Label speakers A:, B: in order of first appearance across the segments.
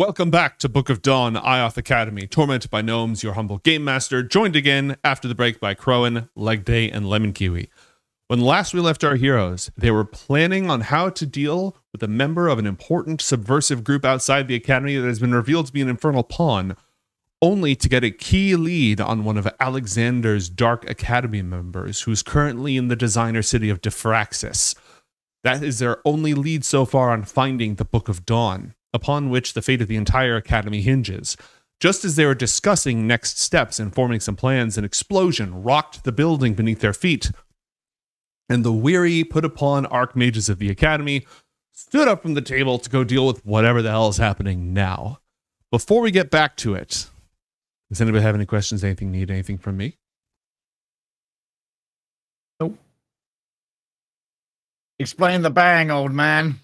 A: Welcome back to Book of Dawn, Ioth Academy, tormented by gnomes, your humble game master, joined again after the break by Khroen, Leg Day, and Lemon Kiwi. When last we left our heroes, they were planning on how to deal with a member of an important subversive group outside the Academy that has been revealed to be an infernal pawn, only to get a key lead on one of Alexander's Dark Academy members, who's currently in the designer city of Diffraxis. That is their only lead so far on finding the Book of Dawn, upon which the fate of the entire Academy hinges. Just as they were discussing next steps and forming some plans, an explosion rocked the building beneath their feet, and the weary, put upon archmages of the Academy stood up from the table to go deal with whatever the hell is happening now. Before we get back to it, does anybody have any questions? Anything need anything from me? No.
B: Explain the bang, old man.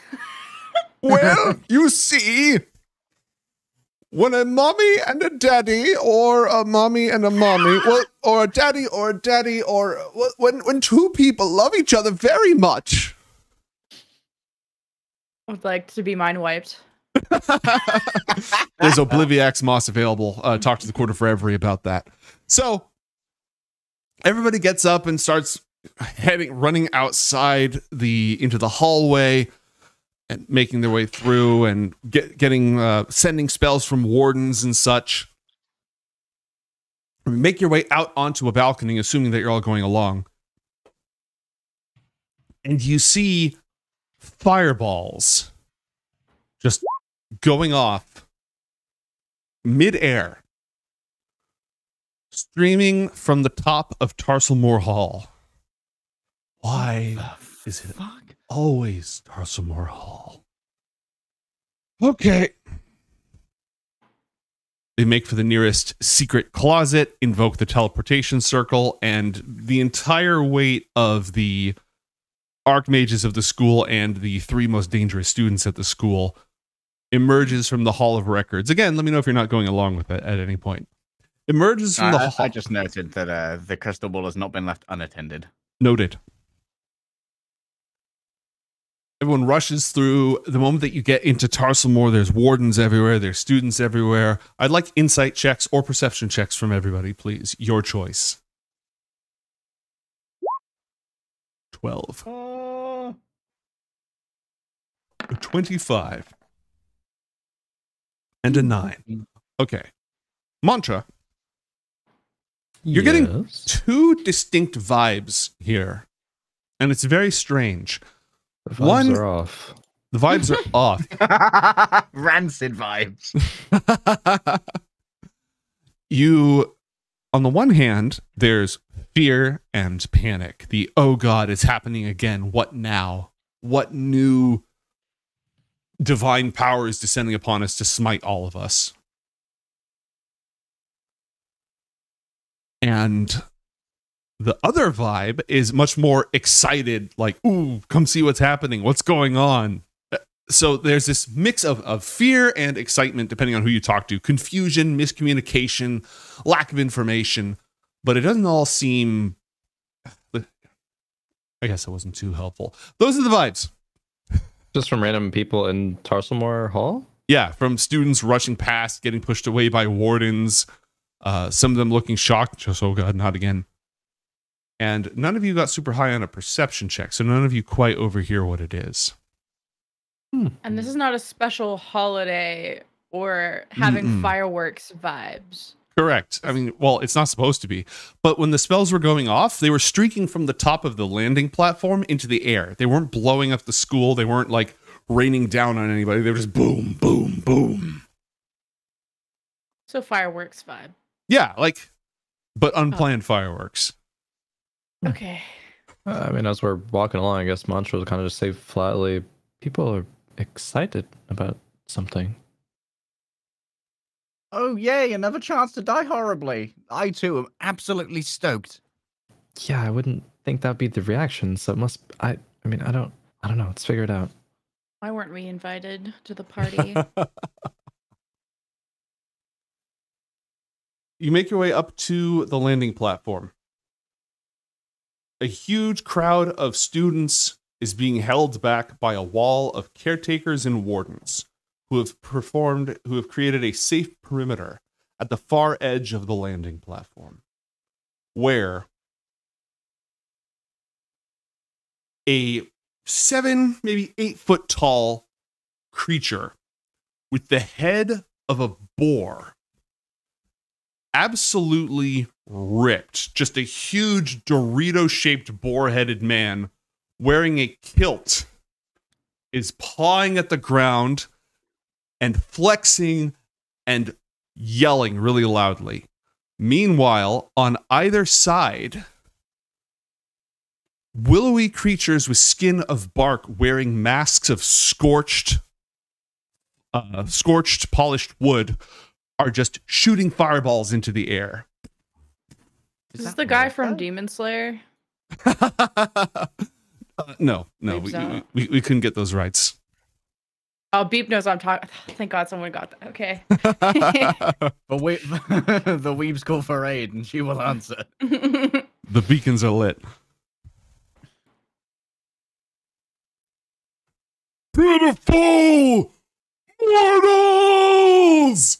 A: well, you see, when a mommy and a daddy, or a mommy and a mommy, well, or a daddy or a daddy, or when when two people love each other very much.
C: Would like to be mind wiped.
A: There's Obliviax Moss available. Uh, talk to the Quarter for Every about that. So everybody gets up and starts heading, running outside the into the hallway and making their way through and get, getting uh, sending spells from wardens and such. Make your way out onto a balcony, assuming that you're all going along, and you see fireballs just going off midair, streaming from the top of Tarselmore Hall. Why is it
B: Fuck.
A: Always Tarselmore Hall? Okay. They make for the nearest secret closet, invoke the teleportation circle, and the entire weight of the archmages of the school and the three most dangerous students at the school emerges from the Hall of Records. Again, let me know if you're not going along with it at any point. Emerges from
B: I,
A: the
B: I-
A: hall.
B: I just noted that uh, the crystal ball has not been left unattended.
A: Noted. Everyone rushes through. The moment that you get into Tarselmore, there's wardens everywhere, there's students everywhere. I'd like insight checks or perception checks from everybody, please. Your choice. 12.
B: Oh.
A: 25. And a 9. Okay. Mantra, You're getting- two distinct vibes here. And it's very strange.
D: The vibes
A: one-
D: are off.
A: The vibes are off.
B: Rancid vibes.
A: you on the one hand there's fear and panic the oh god it's happening again what now what new divine power is descending upon us to smite all of us and the other vibe is much more excited like ooh come see what's happening. What's going on? Uh, so there's this mix of, of fear and excitement depending on who you talk to. Confusion miscommunication lack of information. But it doesn't all seem i guess that wasn't too helpful. Those are the vibes.
D: Just from random people in Tarselmore Hall?
A: yeah from students rushing past getting pushed away by wardens uh, some of them looking shocked. Just oh god not again and none of you got super high on a perception check so none of you quite overhear what it is hmm.
C: And this is not a special holiday or having
A: Mm-mm.
C: fireworks vibes.
A: Correct. I mean, well, it's not supposed to be. But when the spells were going off, they were streaking from the top of the landing platform into the air. They weren't blowing up the school. They weren't like raining down on anybody. They were just boom, boom, boom.
C: So fireworks vibe.
A: Yeah, like, but unplanned oh. fireworks.
C: Okay.
D: Uh, I mean, as we're walking along, I guess Mantra will kind of just say flatly, people are excited about something.
B: Oh, yay, another chance to die horribly. I too am absolutely stoked.
D: Yeah, I wouldn't think that'd be the reaction. So it must. I. I mean, I don't. I don't know. Let's figure it out.
C: Why weren't we invited to the party?
A: you make your way up to the landing platform. A huge crowd of students is being held back by a wall of caretakers and wardens who have performed, who have created a safe perimeter at the far edge of the landing platform, where a seven, maybe eight foot tall creature with the head of a boar, absolutely ripped, just a huge Dorito shaped boar headed man wearing a kilt, is pawing at the ground and flexing and yelling really loudly. Meanwhile, on either side, willowy creatures with skin of bark wearing masks of scorched uh, scorched polished wood are just shooting fireballs into the air
C: Is this the guy from
B: Morpho?
C: Demon Slayer?
A: Uh, no no we, we, we couldn't get those rights
C: Oh, Beep knows I'm talking. Thank God someone got that. Okay.
B: but wait, the weebs call for aid, and she will answer.
A: the beacons are lit pitiful mortals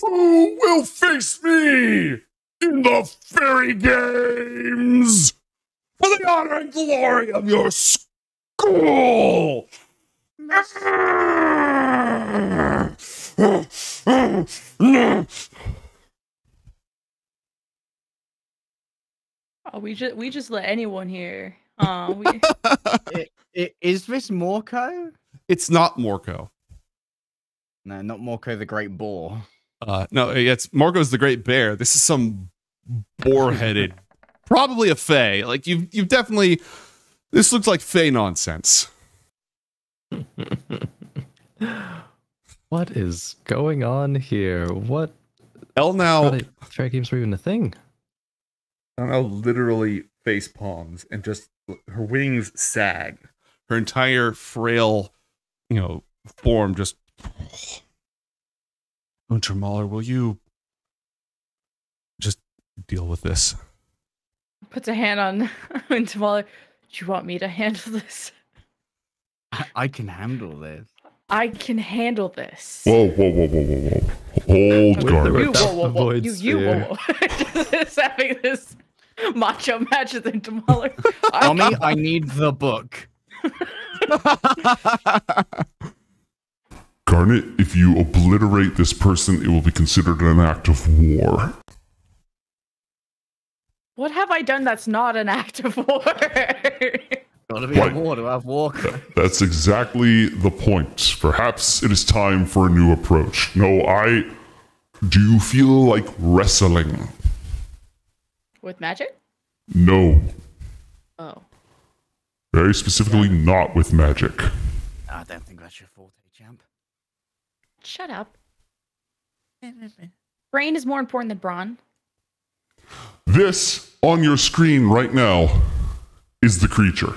A: who will face me in the fairy games for the honor and glory of your school
C: oh, we just we just let anyone here. Oh, we,
B: I- i- Is this Morco?
A: it's not morco
B: No, not Morco the Great Boar.
A: Uh, no, it's Morgo's the Great Bear. This is some boar-headed, probably a Fey. Like you've you've definitely. This looks like Fey nonsense.
D: what is going on here? What?
A: Elnao,
D: Probably fairy games were even a thing.
A: Elnao literally face palms and just her wings sag. Her entire frail, you know, form just. Untermauler, will you just deal with this?
C: puts a hand on Tamala. Do you want me to handle this?
B: I, I can handle this.
C: I can handle this.
E: Whoa, whoa, whoa, whoa, whoa, whoa. Hold
D: With the
E: guard.
C: you, whoa, whoa, whoa. You, you, whoa, whoa. Just having this macho match with Tamala.
B: Mommy, I need the book.
E: Garnet, if you obliterate this person, it will be considered an act of war.
C: What have I done that's not an act of war?
B: Gotta be
E: Right.
B: a war to have Walker.
E: That's exactly the point. Perhaps it is time for a new approach. No, I. Do you feel like wrestling?
C: with magic?
E: No.
C: Oh.
E: Very specifically, not with magic.
B: I don't think that's your forte, champ.
C: Shut up. Brain is more important than brawn.
E: This, on your screen right now, is the creature.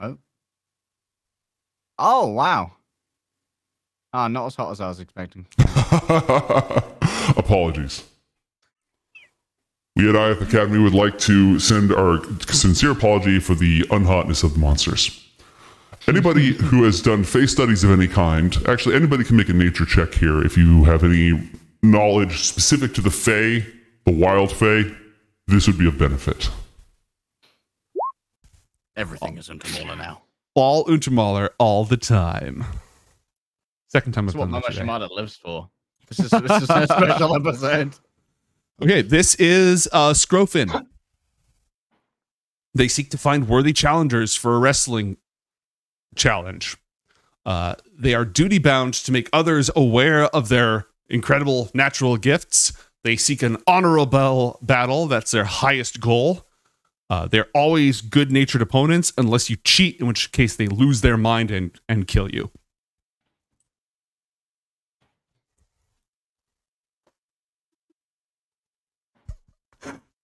B: Oh. Oh, wow. Ah, not as hot as I was expecting.
E: Apologies. We at Ioth Academy would like to send our sincere apology for the unhotness of the monsters. Anybody who has done face studies of any kind, actually, anybody can make a nature check here if you have any knowledge specific to the Fae, the wild Fae, this would be of benefit.
B: Everything is Untermauler now.
A: All Untermauler all the time. Second time I've
B: That's what
A: done
B: Mama
A: that.
B: Shimada lives for. This is, this is a special episode.
A: Okay, this is uh Scrofin. They seek to find worthy challengers for a wrestling challenge. Uh, they are duty bound to make others aware of their incredible natural gifts. They seek an honorable battle. That's their highest goal. Uh, they're always good natured opponents unless you cheat, in which case they lose their mind and, and kill you.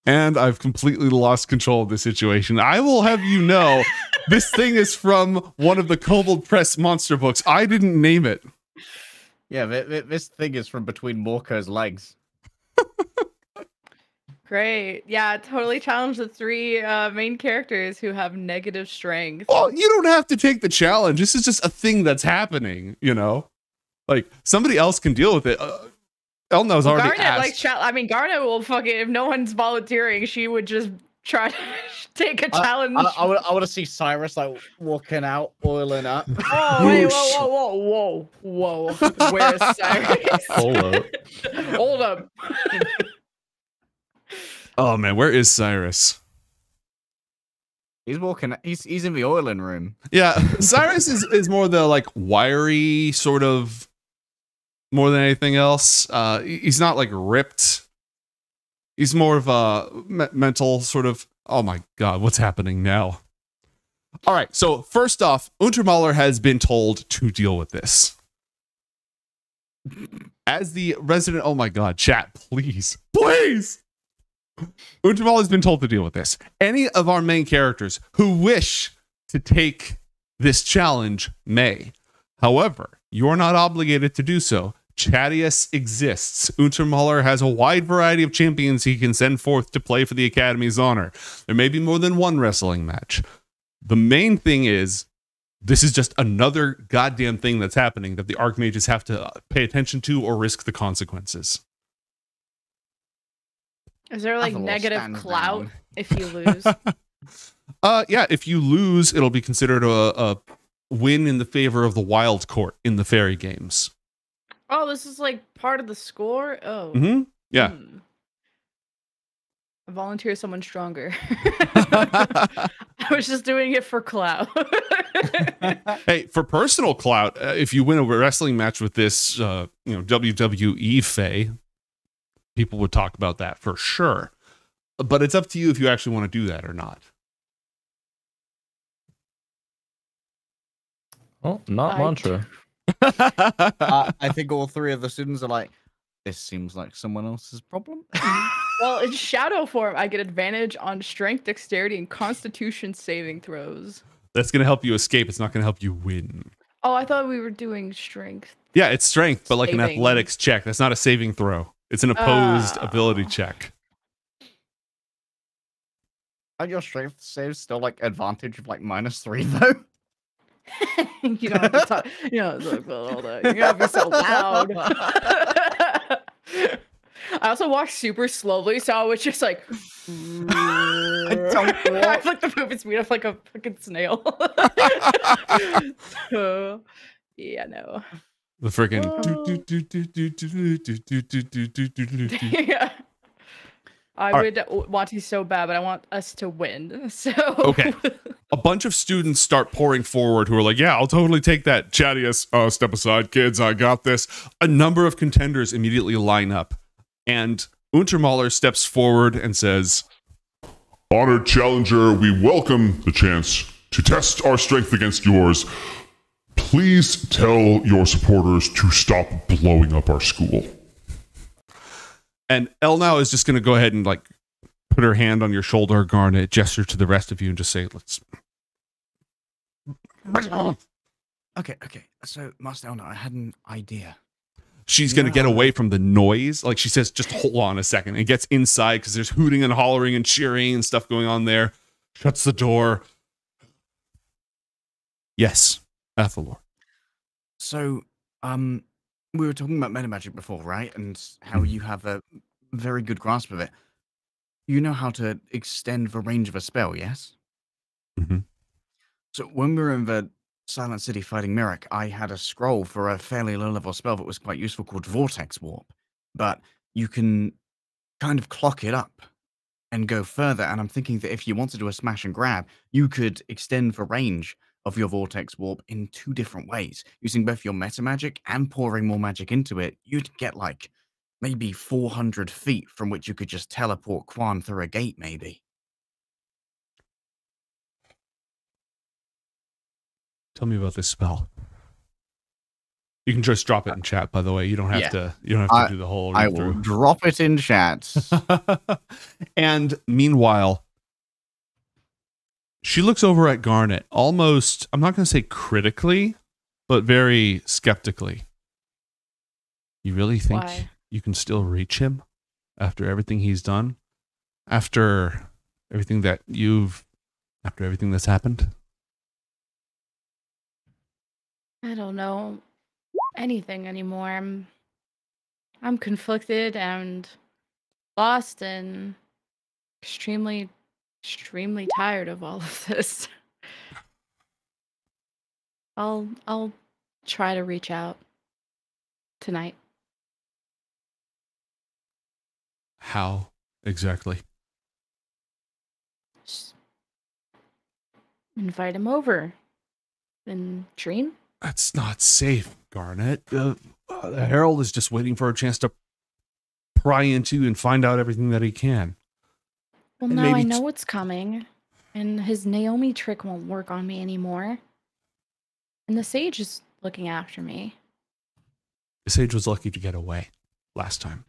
A: and I've completely lost control of the situation. I will have you know, this thing is from one of the Kobold Press monster books. I didn't name it.
B: Yeah, thi- thi- this thing is from between Morco's legs.
C: Great. Yeah, totally challenge the three uh, main characters who have negative strength.
A: Well, you don't have to take the challenge. This is just a thing that's happening, you know? Like somebody else can deal with it. Uh, Elnao's already
C: Garnet,
A: asked.
C: like, I mean, Garnet will fucking, if no one's volunteering, she would just try to take a challenge.
B: I, I, would, I want to see Cyrus like walking out, oiling up.
C: Oh, wait, whoa, whoa, whoa, whoa, whoa. Where's Cyrus?
D: Hold up.
C: Hold up.
A: oh man, where is Cyrus?
B: He's walking. He's he's in the oiling room.
A: Yeah, Cyrus is, is more the like wiry sort of more than anything else. Uh, he's not like ripped. He's more of a me- mental sort of. Oh my god, what's happening now? All right, so first off, Untermauler has been told to deal with this. As the resident, oh my god, chat, please, please. Untermauler has been told to deal with this. Any of our main characters who wish to take this challenge may. However, you are not obligated to do so. Chadius exists. Untermauler has a wide variety of champions he can send forth to play for the Academy's honor. There may be more than one wrestling match. The main thing is, this is just another goddamn thing that's happening that the Archmages have to pay attention to or risk the consequences.
C: Is there like negative clout
B: down.
C: if you lose?
A: Uh, yeah, if you lose, it'll be considered a, a win in the favor of the wild court in the fairy games.
C: Oh, this is like part of the score? Oh.
A: hmm Yeah.
C: Hmm. Volunteer someone stronger. I was just doing it for clout.
A: Hey, for personal clout, uh, if you win a wrestling match with this, uh, you know, WWE Fae, people would talk about that for sure. But it's up to you if you actually want to do that or not.
D: Well, not
C: I-
D: mantra.
B: Uh, I think all three of the students are like, this seems like someone else's problem.
C: well, in shadow form, I get advantage on strength, dexterity, and constitution saving throws.
A: That's going to help you escape. It's not going to help you win.
C: Oh, I thought we were doing strength.
A: Yeah, it's strength, but like an athletics check. That's not a saving throw. It's an opposed
C: Ah.
A: ability check.
B: And your strength saves still like advantage of like minus three though.
C: You don't have to talk. You know, it's like, well, hold on. You gotta be so loud. I also walked super slowly, so I was just like,
B: don't
C: I
B: walk.
C: like the movement speed of like a fucking snail. so, yeah, no.
A: The freaking.
C: yeah. I
A: All
C: would w- want to so bad, but I want us to win. So
A: Okay. A bunch of students start pouring forward who are like, "Yeah, I'll totally take that." Chadius, uh, step aside, kids. I got this. A number of contenders immediately line up, and Untermauler steps forward and says,
E: Honored challenger, we welcome the chance to test our strength against yours. Please tell your supporters to stop blowing up our school.
A: and Elnao is just going to go ahead and like put her hand on your shoulder, Garnet, gesture to the rest of you, and just say, "Let's."
B: Okay, okay. So Master Elnao, I had an idea.
A: She's going to get away from the noise. Like she says, just hold on a second, and gets inside because there's hooting and hollering and cheering and stuff going on there. Shuts the door. Yes, Athalor.
B: So, um, we were talking about meta magic before, right? And how you have a very good grasp of it. You know how to extend the range of a spell, yes?
A: Mhm.
B: So when we were in the Silent City fighting Merrick, I had a scroll for a fairly low level spell that was quite useful called Vortex Warp. But you can kind of clock it up and go further. And I'm thinking that if you want to do a smash and grab, you could extend the range of your Vortex Warp in two different ways. Using both your meta magic and pouring more magic into it, you'd get like maybe 400 feet from which you could just teleport Quan through a gate, maybe.
A: Tell me about this spell. You can just drop it uh, in chat, by the way. You don't have
B: Yeah.
A: to. You don't have to
B: I-
A: do the whole.
B: I will
A: through.
B: drop it in chat.
A: and meanwhile, she looks over at Garnet almost, I'm not going to say critically, but very skeptically. You really think
C: Why?
A: You can still reach him after everything he's done? after everything that you've after everything that's happened?
C: I don't know anything anymore. I'm I'm conflicted and lost and extremely extremely tired of all of this. I'll I'll try to reach out tonight.
A: How exactly?
C: Just invite him over and dream.
A: That's not safe, Garnet. Uh, uh, the Herald is just waiting for a chance to pry into and find out everything that he can.
C: Well,
A: And
C: now I know what's coming, and his Naomi trick won't work on me anymore. And the sage is looking after me.
A: The sage was lucky to get away last time.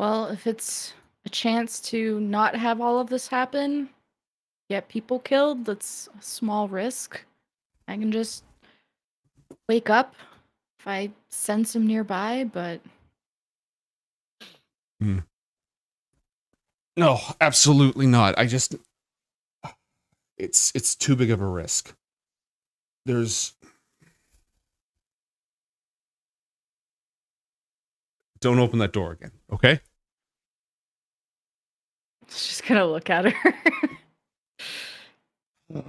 C: Well, if it's a chance to not have all of this happen, get people killed, that's a small risk. I can just wake up if I sense him nearby, but hmm.
A: No, absolutely not. I just it's it's too big of a risk. There's Don't open that door again, okay?
C: Just gonna look at her.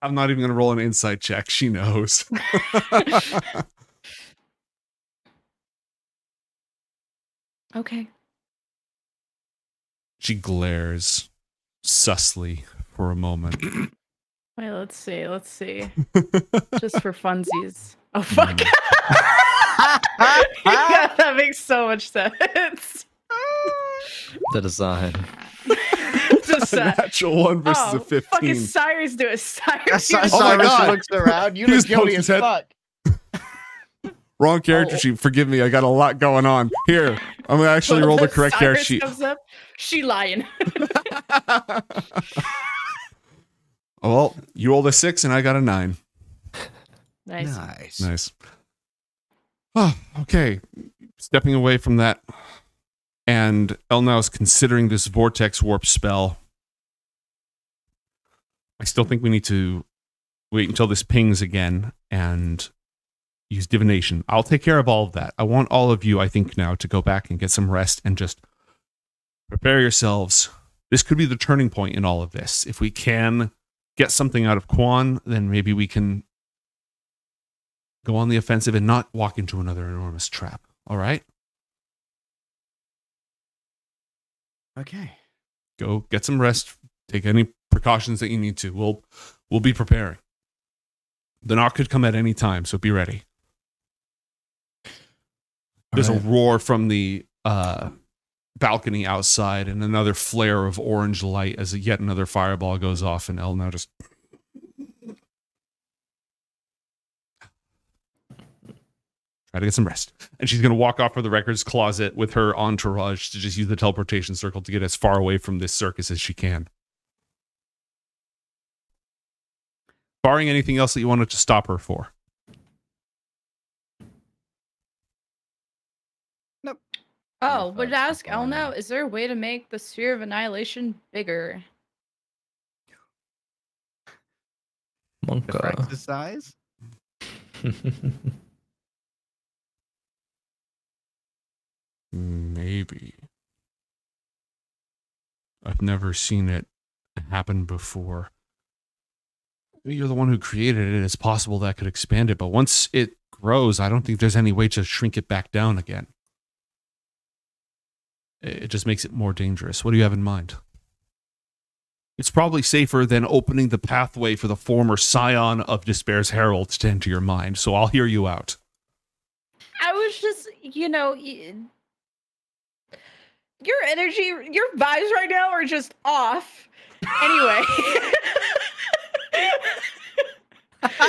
A: I'm not even going to roll an insight check. She knows.
C: okay.
A: she glares susly for a moment.
C: Wait, let's see. Let's see. Just for funsies. Oh fuck. yeah, that makes so much sense.
D: The design.
C: Just,
A: a natural one versus
C: oh,
A: a 15.
C: Fucking Cyrus do it. Cyrus.
B: Cy-
C: you-
A: Oh my
B: Cyrus
A: God.
B: looks around. You look
A: just pokes
B: guilty
A: his
B: as
A: head.
B: fuck.
A: Wrong character
C: Oh.
A: sheet. Forgive me. I got a lot going on. Here, I'm going to actually roll the correct character
C: Cyrus
A: sheet.
C: comes up, she lying.
A: Oh, well, you rolled a six and I got a nine.
C: nice.
B: Nice.
A: Nice. Oh, okay. Stepping away from that. And Elnao is considering this vortex warp spell. I still think we need to wait until this pings again and use divination. I'll take care of all of that. I want all of you, I think, now to go back and get some rest and just prepare yourselves. This could be the turning point in all of this. If we can get something out of Quan, then maybe we can go on the offensive and not walk into another enormous trap. All right?
B: Okay.
A: Go get some rest. Take any precautions that you need to. We'll we'll be preparing. The knock could come at any time, so be ready. There's
D: Alright.
A: a roar from the uh, balcony outside, and another flare of orange light as yet another fireball goes off, and Elnao just try to get some rest. And she's going to walk off for the records closet with her entourage to just use the teleportation circle to get as far away from this circus as she can. Barring anything else that you wanted to stop her for.
C: Nope.
B: Oh,
C: would
B: that's
C: ask
B: the plan.
C: Elnao, is there a way to make the sphere of annihilation bigger?
B: The
D: Monka.
B: practice size?
A: Maybe. I've never seen it happen before. You're the one who created it. It's possible that could expand it, but once it grows, I don't think there's any way to shrink it back down again. It just makes it more dangerous. What do you have in mind? It's probably safer than opening the pathway for the former scion of Despair's Herald to enter your mind, so I'll hear you out.
C: I was just, you know, your energy, your vibes right now are just off. Anyway.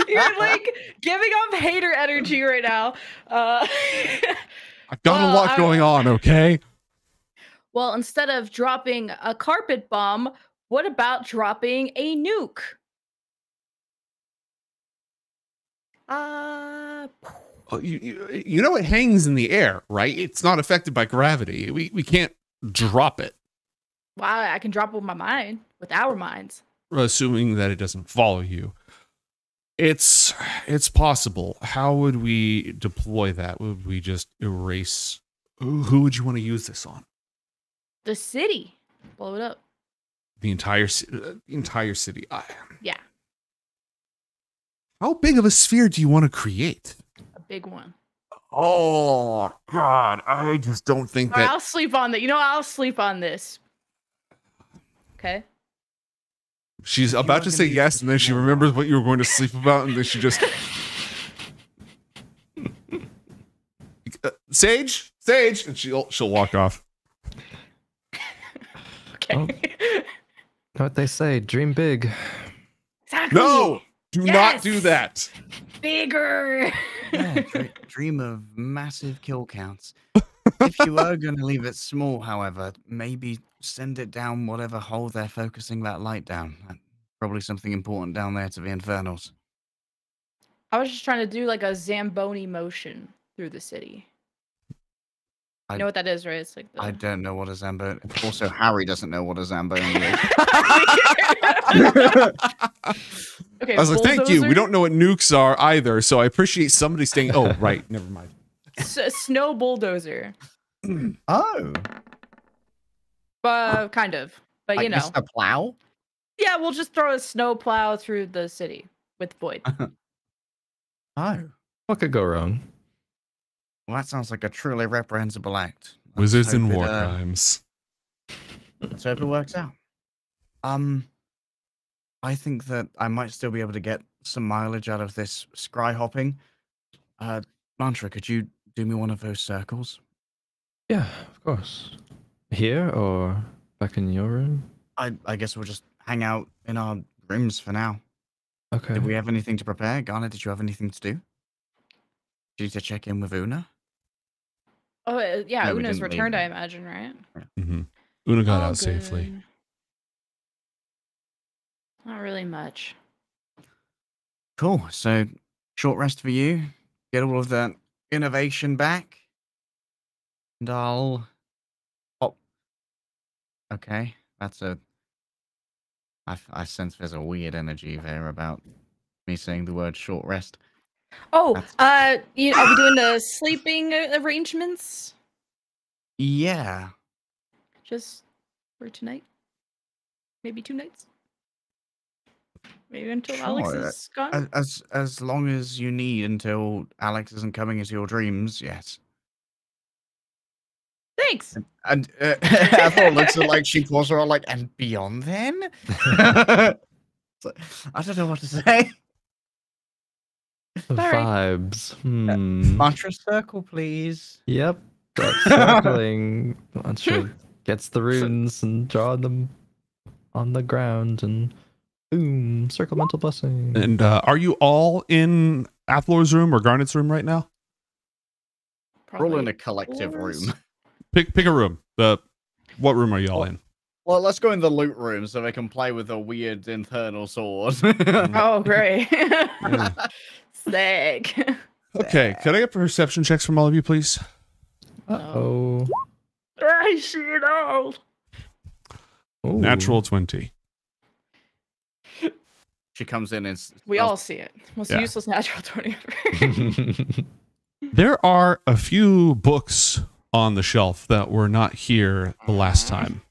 C: You're like giving off hater energy right now. Uh,
A: I've got
C: Well,
A: a lot
C: I-
A: going on, okay?
C: well, instead of dropping a carpet bomb, what about dropping a nuke? Uh,
A: Oh, you, you, you know it hangs in the air, right? It's not affected by gravity. We we can't drop it,
C: Wow, I can drop it with my mind, with our minds.
A: assuming that it doesn't follow you. It's it's possible. How would we deploy that? Would we just erase? Who would you want to use this on?
C: The city, blow it up.
A: The entire ci- uh, the entire city. I,
C: Yeah,
A: how big of a sphere do you want to create?
C: a big one.
A: Oh God, I just don't think
C: All right,
A: that.
C: I'll sleep on that. You know, I'll sleep on this. Okay.
A: She's
B: You
A: about to say yes, and then she remembers what you were going to sleep about, and then she just. Uh, Sage, Sage, and she'll she'll walk off.
C: Okay.
D: Oh. Know what they say? Dream big.
C: exactly.
A: No, do not do that.
C: Bigger.
B: Yeah, dre- dream of massive kill counts. if you are going to leave it small, however, maybe send it down whatever hole they're focusing that light down. Uh, Probably something important down there to the infernals.
C: I was just trying to do like a Zamboni motion through the city.
B: I-
C: you know what that is, right? It's like the...
B: I don't know what a Zamboni. Also, Harry doesn't know what a Zamboni is.
C: okay,
A: I was like, thank you. We don't know what nukes are either, so I appreciate somebody saying, "Oh, right, never mind."
C: S- snow bulldozer.
B: oh,
C: Uh, kind of. But you know,
B: a Plow.
C: yeah, we'll just throw a snow plow through the city with Void.
B: Oh,
D: What could go wrong?
B: Well, that sounds like a truly reprehensible act.
A: Wizards and
B: hope it,
A: war
B: uh,
A: crimes.
B: Let's hope it works out. Um, I think that I might still be able to get some mileage out of this scry hopping. Uh, Mantra, could you do me one of those circles?
D: Yeah, of course. Here or back in your room?
B: I I guess we'll just hang out in our rooms for now.
D: Okay.
B: Did we have anything to prepare? Garnet, did you have anything to do? Did you need to check in with Una?
C: Oh, uh, yeah,
B: No,
C: Una's
B: didn't leave
C: returned, I imagine, right?
A: hmm Una got
C: Oh,
A: out safely.
C: Not really much.
B: Cool. So short rest for you. Get all of that innovation back. And I'll oh Okay. That's a I, f- I sense there's a weird energy there about me saying the word short rest.
C: Oh,
B: That's-
C: uh, you, are we doing the sleeping arrangements
B: Yeah.
C: just for tonight? Maybe two nights? Maybe until Alex
B: Sure,
C: is gone?
B: As, as as long as you need until Alex isn't coming into your dreams, yes.
C: Thanks.
B: And uh, Ethel looks at like she pulls her like, and beyond then? So, I don't know what to say.
D: The
C: Sorry.
D: vibes. Hmm.
B: Mantra circle, please.
D: Yep. That circling. Mantra gets the runes and draw them on the ground and boom, circle mental blessing.
A: And uh, are you all in Athalor's room or Garnet's room right now?
B: We're all in a collective
C: floors.
B: room.
A: Pick pick a room. The what room are you all in?
B: Well, let's go in the loot room so they can play with a weird infernal sword.
C: Oh, great.
A: Yeah.
C: Sick.
A: Okay, can I get perception checks from all of you, please?
D: Oh.
C: I see it all.
A: Natural twenty.
B: she comes in and s-
C: We all see it. Most
A: Yeah.
C: useless natural 20 ever.
A: There are a few books on the shelf that were not here the last uh-huh. time.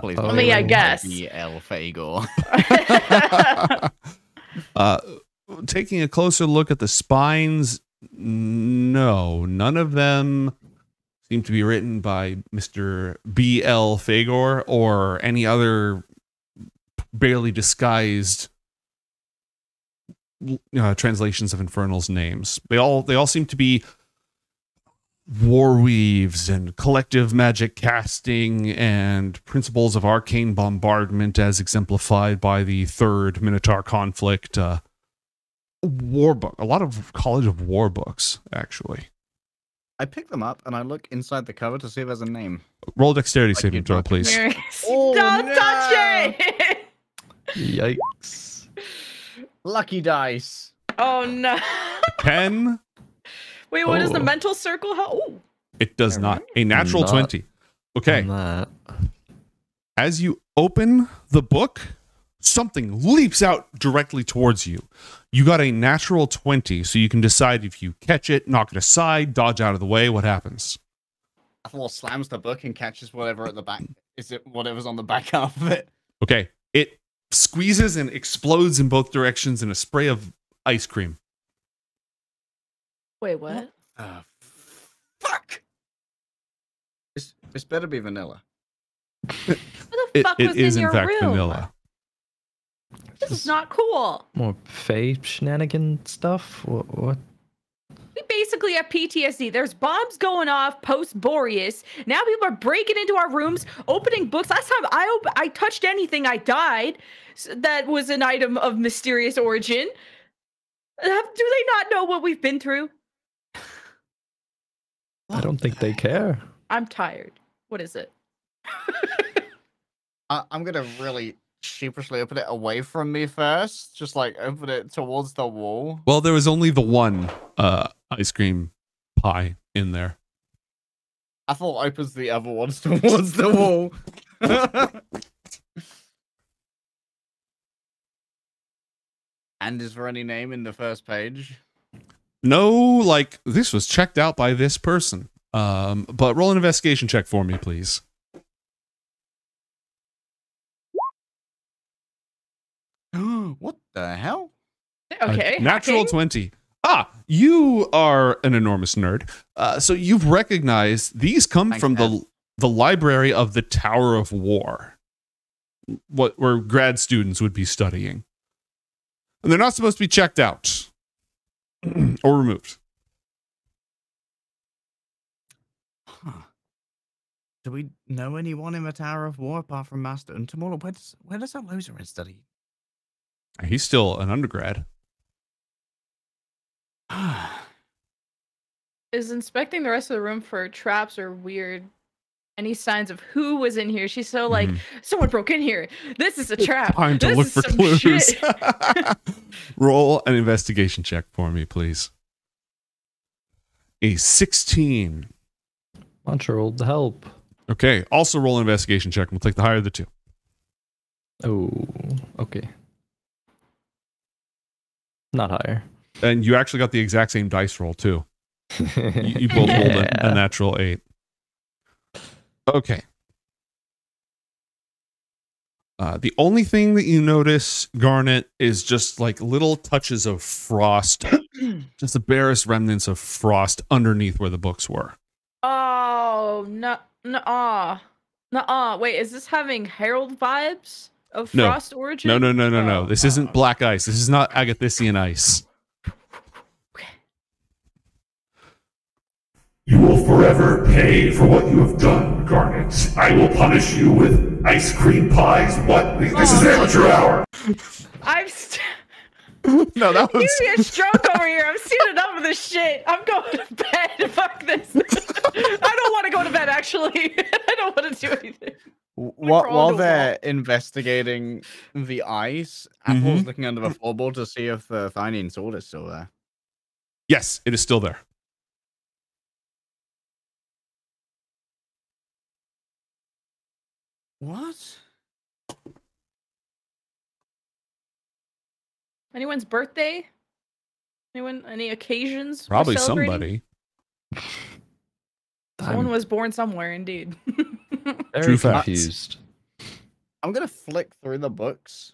B: Please
D: Uh-oh.
C: I mean, I guess.
B: be El Fagor.
A: Uh, taking a closer look at the spines, no, none of them seem to be written by Mr. B.L. Fagor or any other barely disguised uh, translations of Infernal's names. They all they all seem to be war weaves and collective magic casting and principles of arcane bombardment as exemplified by the third minotaur conflict uh war book a lot of college of war books actually
B: I pick them up and I look inside the cover to see if there's a name.
A: roll dexterity
B: Like
A: saving
B: you'd
A: throw please
B: Oh,
C: Don't
B: no.
C: touch it!
D: Yikes.
B: Lucky dice.
C: oh no.
A: 10.
C: Wait, what what is the
D: Oh.
C: mental circle? How? Ooh.
A: It does not. A natural
D: Not
A: 20. Okay. As you open the book, something leaps out directly towards you. You got a natural 20, so you can decide if you catch it, knock it aside, dodge out of the way, what happens.
B: Athel slams the book and catches whatever at the back. Is it whatever's on the back half of it?
A: Okay. It squeezes and explodes in both directions in a spray of ice cream.
C: Wait, what?
B: Uh, fuck. This this better be vanilla.
C: What the fuck
A: it
C: was
A: is,
C: in
A: in
C: your
A: fact,
C: room?
A: vanilla.
C: This is not cool.
D: More Fae shenanigan stuff? What? what?
C: We basically have PTSD. There's bombs going off post Boreas. Now people are breaking into our rooms, opening books. Last time I op- I touched anything, I died. S that was an item of mysterious origin. Do they not know what we've been through?
D: I don't think they care.
C: I'm tired. What is it?
B: I, I'm gonna really sheepishly open it away from me first. Just like open it towards the wall.
A: Well, there was only the one uh, ice cream pie in there.
B: Athel opens the other ones towards the wall. and is there any name in the first page?
A: No, like this was checked out by this person. Um, but roll an investigation check for me, please.
B: what the hell?
A: A
C: Okay.
A: natural
C: hacking?
A: 20. Ah, you are an enormous nerd. Uh, so you've recognized these come
B: Thanks,
A: from the the library of the Tower of War. What where grad students would be studying. And they're not supposed to be checked out or removed.
B: Huh. Do we know anyone in the Tower of War apart from Master Untamor? Where does where does that loser in study?
A: He's still an undergrad.
C: Is inspecting the rest of the room for traps or weird any signs of who was in here. She's so like,
A: Mhm.
C: someone broke in here. This is a trap.
A: Time to
C: This
A: look for clues. Roll an investigation check for me, please. A 16.
D: Mantra rolled the help.
A: Okay. Also roll an investigation check. We'll take the higher of the two.
D: Oh, okay. Not higher.
A: And you actually got the exact same dice roll, too. You, you both rolled a, a natural eight. Okay. Uh, the only thing that you notice, Garnet, is just like little touches of frost, just the barest remnants of frost underneath where the books were.
C: Oh no, no, ah, no, ah. Wait, is this having Herald vibes of
A: No.
C: Frost Origin?
A: No, no, no, no, no.
C: Oh,
A: This isn't black ice. This is not Agathissian ice.
F: You will forever pay for what you have done, Garnet. I will punish you with ice cream pies. What? This is oh. amateur hour.
C: I'm. St-
A: No, that was.
C: Give me a stroke over here. I'm seeing enough of this shit. I'm going to bed. Fuck this. I don't want to go to bed. Actually, I don't want to do anything.
B: While, while they're investigating the ice, Athel's mm-hmm. looking under the floorboard to see if the Thinian sword is still there.
A: Yes, it is still there.
B: What?
C: Anyone's birthday? Anyone? Any occasions?
A: Probably somebody.
C: Someone
D: I'm
C: was born somewhere, indeed.
D: very
A: True facts.
D: confused.
B: I'm gonna flick through the books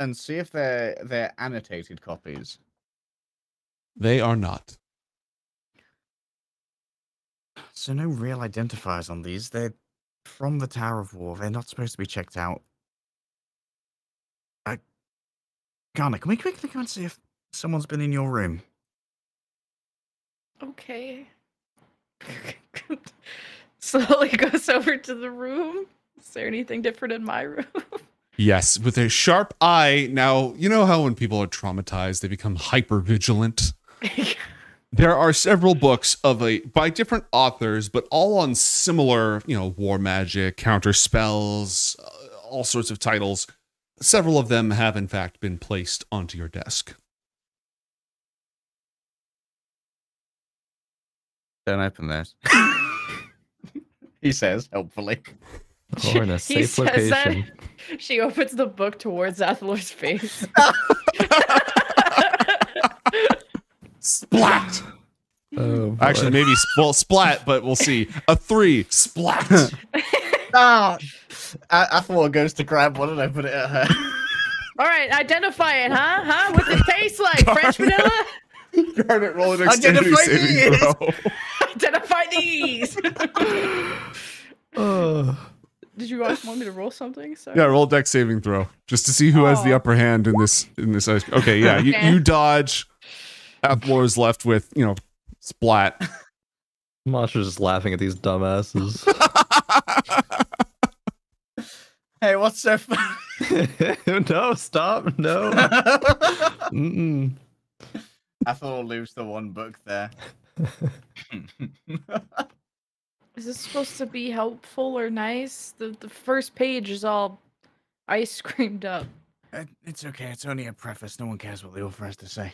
B: and see if they're they're annotated copies.
A: They are not.
B: So no real identifiers on these. They're from the Tower of War. They're not supposed to be checked out. Uh, Garnet, can we quickly go and see if someone's been in your room?
C: okay. Slowly goes over to the room. Is there anything different in my room?
A: Yes, with a sharp eye. Now, you know how when people are traumatized, they become hyper vigilant. There are several books of a by different authors, but all on similar, you know, war magic, counter spells, uh, all sorts of titles. Several of them have in fact been placed onto your desk.
B: Don't open this. he says, helpfully.
D: Or in a
C: He
D: safe
C: says that.
D: location.
C: She opens the book towards Athalor's face.
A: Splat.
D: Oh.
A: Actually, maybe well, splat, but we'll see. A three. Splat.
B: Ah! I, I thought it goes to grab one and I put it at her.
C: All right, identify it, huh? Huh? What's it taste like? French vanilla?
A: Garnet, roll an
B: Identify
A: dexterity saving
B: these.
A: throw.
C: identify these.
D: Oh.
C: Did you guys want me to roll something? Sorry.
A: Yeah, roll deck saving throw just to see who has the
C: Oh.
A: upper hand in this in this ice. Okay, yeah, you, you dodge. Athalor is left with you know splat.
D: Monster's just laughing at these dumbasses.
B: hey, what's so funny?
D: no, stop. No. Mm-mm.
B: I thought I'll lose the one book there.
C: Is this supposed to be helpful or nice? The the first page is all ice creamed up.
B: Uh, it's okay. It's only a preface. No one cares what the author has to say.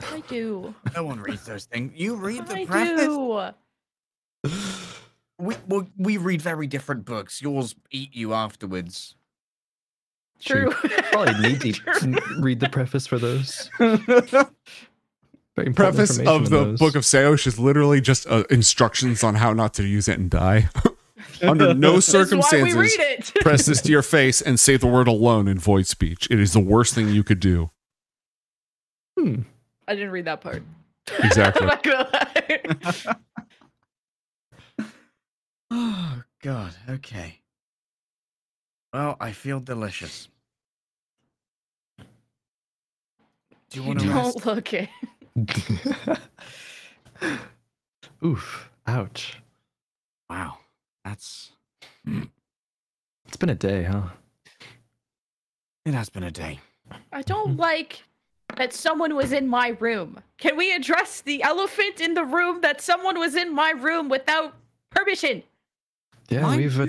C: I do.
B: No one reads those things. You read the
C: I
B: preface.
C: do.
B: We well, we read very different books. Yours eat you afterwards.
C: True.
D: Probably need to read the preface for those. Very important
A: Preface of the
D: those.
A: Book of Seosh is literally just uh, instructions on how not to use it and die. Under no
C: That's why we
A: circumstances,
C: read
A: press this to your face and say the word alone in void speech. It is the worst thing you could do.
D: Hmm.
C: I didn't read that part.
A: Exactly.
C: I'm not gonna lie.
B: Oh God. Okay. Well, I feel delicious. Do you
C: You
B: want to
C: don't look it.
D: Oof. Ouch.
B: Wow. That's.
D: It's been a day, huh?
B: It has been a day.
C: I don't like that someone was in my room. Can we address the elephant in the room that someone was in my room without permission?
D: Yeah,
B: Mind
D: we've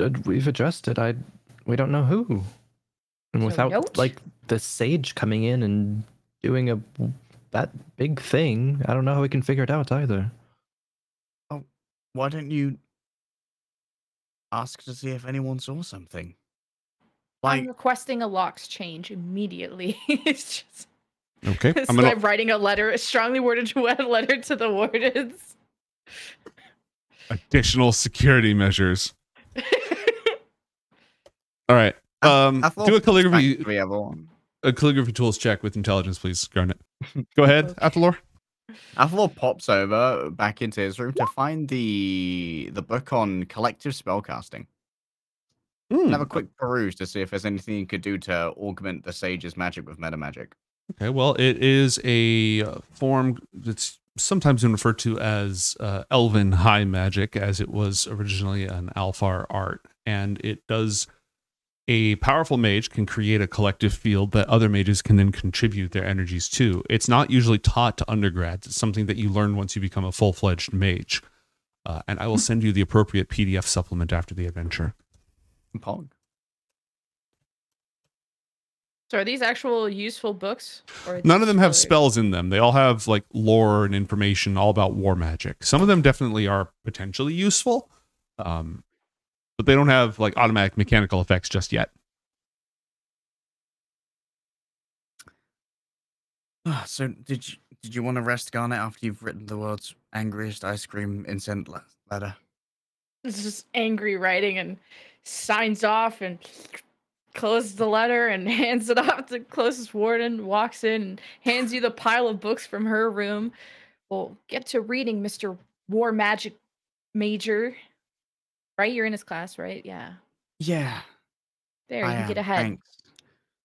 D: ad- we've addressed it. I we don't know who. And
C: So
D: without
C: note?
D: like the sage coming in and doing a that big thing, I don't know how we can figure it out either.
B: Oh, Why don't you ask to see if anyone saw something?
C: I'm requesting a locks change immediately. it's just
A: Okay,
C: it's
A: I'm gonna
C: writing a letter, a strongly worded letter to the wardens.
A: additional security measures. All right. Um,
B: I thought
A: do a calligraphy
B: factory ever one.
A: a calligraphy tools check with intelligence, please, Garnet. Go ahead,
C: Okay.
A: Athalor.
B: Pops over back into his room to find the the book on collective spellcasting.
A: Hmm,
B: Have a quick peruse to see if there's anything you could do to augment the sage's magic with meta magic.
A: Okay, well, it is a uh, form that's sometimes been referred to as uh, Elven High Magic, as it was originally an Alfar art, and it does. A powerful mage can create a collective field that other mages can then contribute their energies to. It's not usually taught to undergrads. It's something that you learn once you become a full fledged mage. Uh, and I will send you the appropriate PDF supplement after the adventure.
B: Pog.
C: So are these actual useful books? Or
A: None of them have spells in them. They all have like lore and information all about war magic. Some of them definitely are potentially useful, um, but they don't have like automatic mechanical effects just yet.
B: Ah, so did you did you want to rest Garnet after you've written the world's angriest ice cream incense le- letter?
C: It's just angry writing and signs off and closes the letter and hands it off to closest warden, walks in and hands you the pile of books from her room. Well, get to reading, Mr. War Magic Major. Right? You're in his class, right? Yeah.
B: Yeah.
C: There, you
B: I
C: can get ahead
B: Thanks.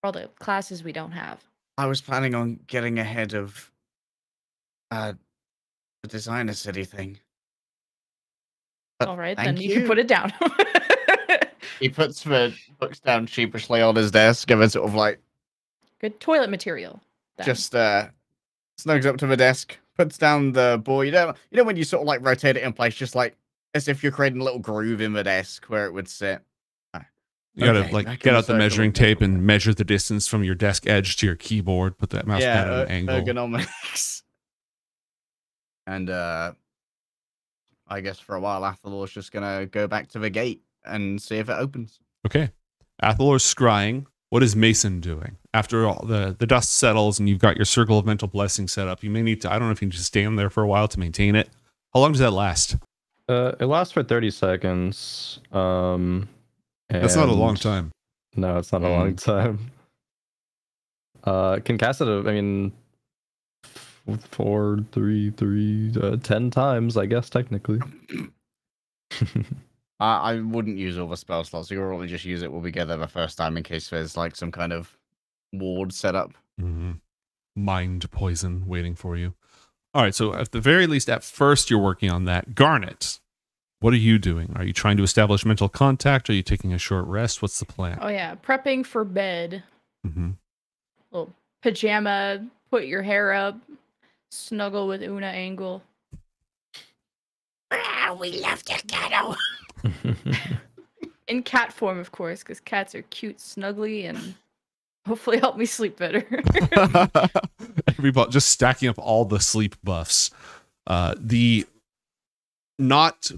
C: for all the classes we don't have.
B: I was planning on getting ahead of uh the designer city thing. But
C: all right, then you, can put it down.
B: He puts the books down sheepishly on his desk and then sort of like
C: Good toilet material. then.
B: just uh snugs up to the desk, puts down the board. You know, you know when you sort of like rotate it in place, just like as if you're creating a little groove in the desk where it would sit.
A: You gotta
B: Okay,
A: like get out the measuring tape and measure the distance from your desk edge to your keyboard. Put that mouse
B: yeah,
A: pad at an
B: er-
A: angle.
B: ergonomics. And uh I guess for a while, Athalor's just gonna go back to the gate and see if it opens.
A: Okay. Athalor's scrying. What is Mason doing? After all the, the dust settles and you've got your circle of mental blessing set up, you may need to, I don't know if you can just stand there for a while to maintain it. How long does that last?
D: Uh, it lasts for 30 seconds. Um,
A: That's not a long time.
D: No, it's not a long time. Uh, can cast it. I mean, f- four, three, three, uh, ten times, I guess technically.
B: I, I wouldn't use all the spell slots. You'll probably just use it when we get there the first time in case there's like some kind of ward set up.
A: Mhm. Mind poison waiting for you. All right. So, at the very least, at first, you're working on that. Garnet, what are you doing? Are you trying to establish mental contact? Are you taking a short rest? What's the plan?
C: Oh yeah, prepping for bed.
A: Mm-hmm.
C: Little pajama, put your hair up, snuggle with Una Angle.
B: Ah, we left the ghetto.
C: In cat form, of course, because cats are cute, snuggly, and hopefully help me sleep better.
A: Everybody just stacking up all the sleep buffs. Uh, the knot,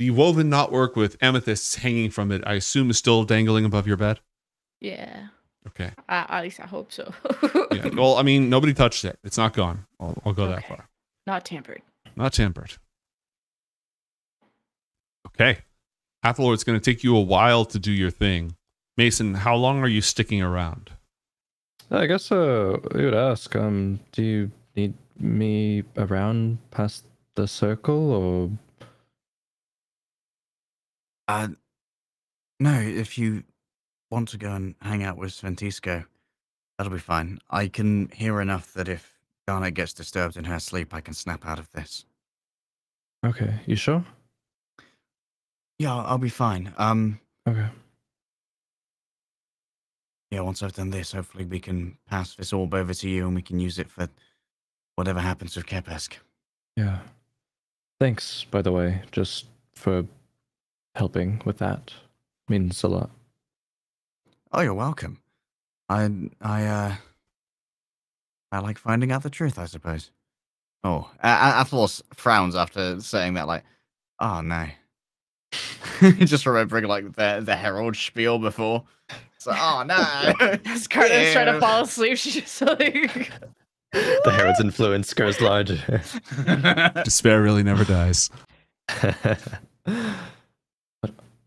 A: the woven knotwork with amethysts hanging from it, I assume is still dangling above your bed.
C: yeah,
A: Okay.
C: I, at least I hope so.
A: Yeah. Well, I mean, nobody touched it. It's not gone. I'll, I'll go that far.
C: Not tampered.
A: Not tampered. Okay. Athalor, it's going to take you a while to do your thing. Mason, how long are you sticking around?
D: I guess uh, we would ask. Um, do you need me around past the circle, or
B: Uh, no, if you want to go and hang out with Sventisco, that'll be fine. I can hear enough that if Garnet gets disturbed in her sleep, I can snap out of this.
D: okay? You sure?
B: Yeah, I'll, be fine. Um,
D: Okay.
B: yeah, once I've done this, hopefully we can pass this orb over to you and we can use it for whatever happens with Kepesk.
D: Yeah. Thanks, by the way, just for helping with that. Means a lot.
B: Oh, you're welcome. I, I, uh, I like finding out the truth, I suppose. Oh, A- A- frowns after saying that, like, oh no. Just remembering like the the Herald spiel before. It's like, oh no.
C: As Carter's trying to fall asleep, she just like
D: The Herald's influence grows larger.
A: Despair really never dies.
D: but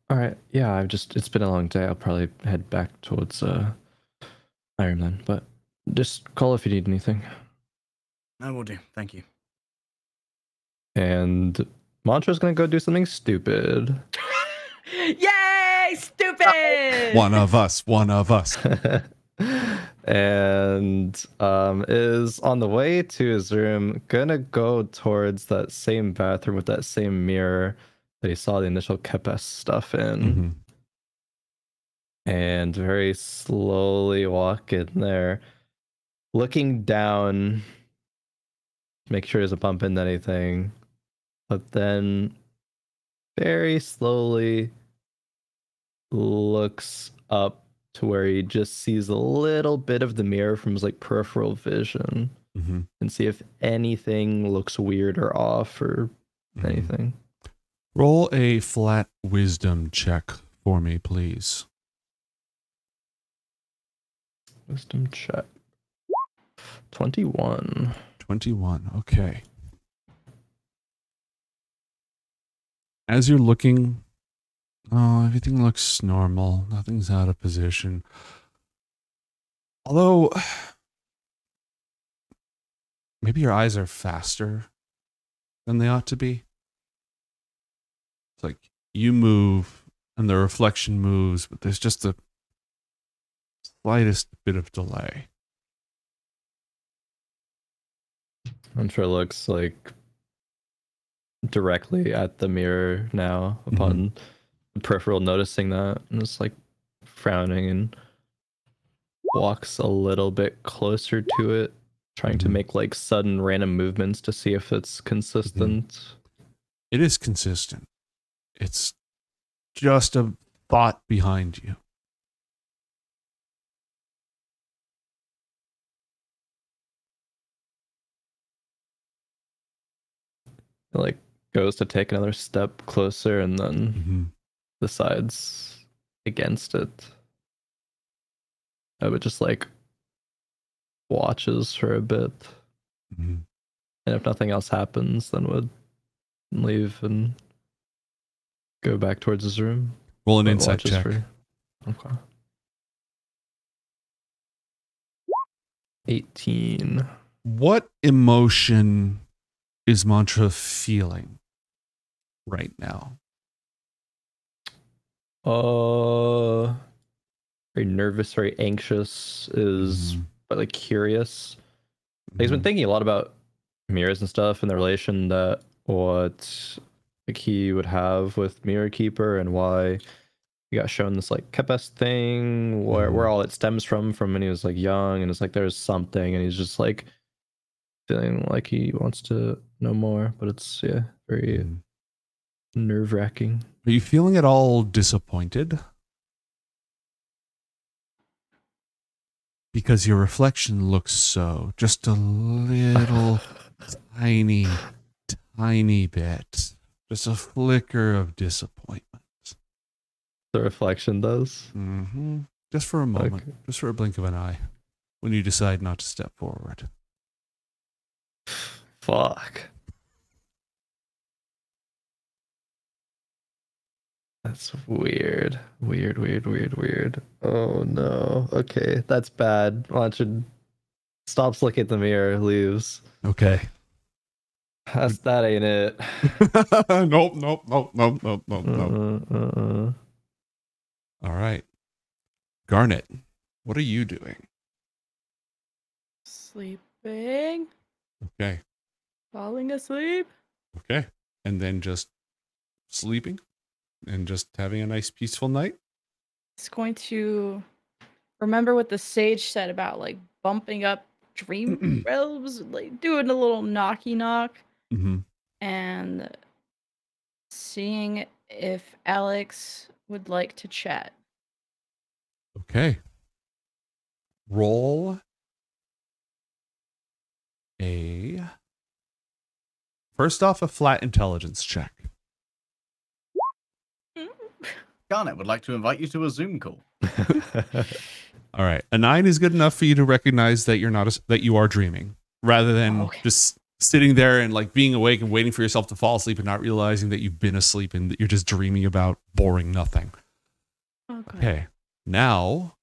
D: all right, yeah, I've just it's been a long day. I'll probably head back towards uh Ironman, but just call if you need anything.
B: I will do. Thank you.
D: And Mantra's gonna go do something stupid.
C: Yay! Stupid!
A: One of us. One of us.
D: and um is on the way to his room gonna go towards that same bathroom with that same mirror that he saw the initial Kepes stuff in.
A: Mhm.
D: and very slowly walk in there, looking down, make sure he doesn't bump into anything, but then very slowly looks up to where he just sees a little bit of the mirror from his like peripheral vision
A: Mhm.
D: and see if anything looks weird or off or
A: Mhm.
D: anything.
A: Roll a flat wisdom check for me, please.
D: Wisdom check. 21.
A: 21. Okay. As you're looking, oh, everything looks normal. Nothing's out of position. Although, maybe your eyes are faster than they ought to be. It's like you move and the reflection moves, but there's just a slightest bit of delay.
D: Sure looks like directly at the mirror now upon the peripheral noticing that and it's like frowning and walks a little bit closer to it trying to
A: Mhm.
D: make like sudden random movements to see if it's consistent
A: It is consistent. It's just a thought behind you.
D: like goes to take another step closer and then
A: Mhm.
D: decides against it. I would just like watches for a bit.
A: Mhm.
D: And if nothing else happens, then would leave and go back towards his room.
A: Roll an insight check.
D: for- Okay. 18.
A: What emotion is Mantra feeling right now?
D: Uh, very nervous, very anxious, is
A: Mhm.
D: but like curious. He's been
A: Mhm.
D: thinking a lot about mirrors and stuff and the relation that what like he would have with Mirror Keeper and why he got shown this like Kepes thing where where all it stems from from when he was like young and it's like there's something and he's just like feeling like he wants to know more, but it's yeah, very. Nerve wracking.
A: Are you feeling at all disappointed? Because your reflection looks so just a little tiny, tiny bit. Just a flicker of disappointment.
D: The reflection does.
A: hmm Just for a moment,
D: Okay.
A: just for a blink of an eye, when you decide not to step forward.
D: Fuck. That's weird. Weird, weird, weird, weird. Oh no. Okay, that's bad. Launching stops looking at the mirror, leaves.
A: Okay.
D: That's that ain't it.
A: nope, nope, nope, nope, nope, nope, nope.
D: Uh, uh, uh.
A: All right. Garnet, what are you doing?
C: Sleeping,
A: Okay.
C: falling asleep.
A: Okay. And then just sleeping and just having a nice peaceful night.
C: It's going to remember what the sage said about like bumping up dream realms, like doing a little knocky knock
A: Mm-hmm.
C: and seeing if Alex would like to chat.
A: Okay. Roll a first off a flat intelligence check.
B: Garnet would like to invite you to a Zoom call.
A: All right. A nine is good enough for you to recognize that you're not a, that you are dreaming rather than
C: Okay.
A: just sitting there and like being awake and waiting for yourself to fall asleep and not realizing that you've been asleep and that you're just dreaming about boring nothing.
C: Oh, okay.
A: Okay. Now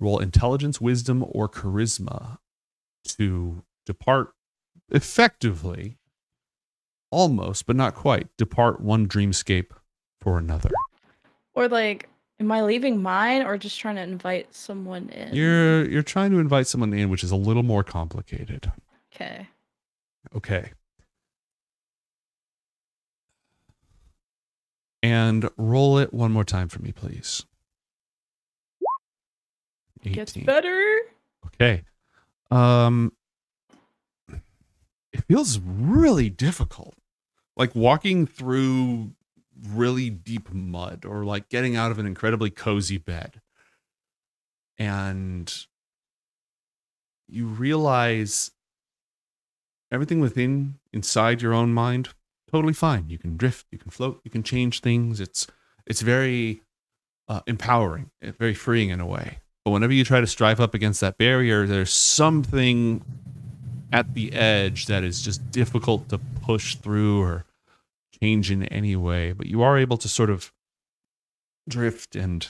A: roll intelligence, wisdom, or charisma to depart effectively, almost, but not quite, depart one dreamscape for another.
C: Or like, am I leaving mine or just trying to invite someone in?
A: You're you're trying to invite someone in, which is a little more complicated.
C: okay.
A: Okay. And roll it one more time for me, please.
C: Gets
A: 18.
C: better.
A: Okay. Um it feels really difficult. Like walking through really deep mud or like getting out of an incredibly cozy bed. And you realize everything within inside your own mind totally fine. You can drift, you can float, you can change things. It's it's very uh, empowering, eh, very freeing in a way. But whenever you try to strive up against that barrier, there's something at the edge that is just difficult to push through or change in any way. But you are able to sort of drift and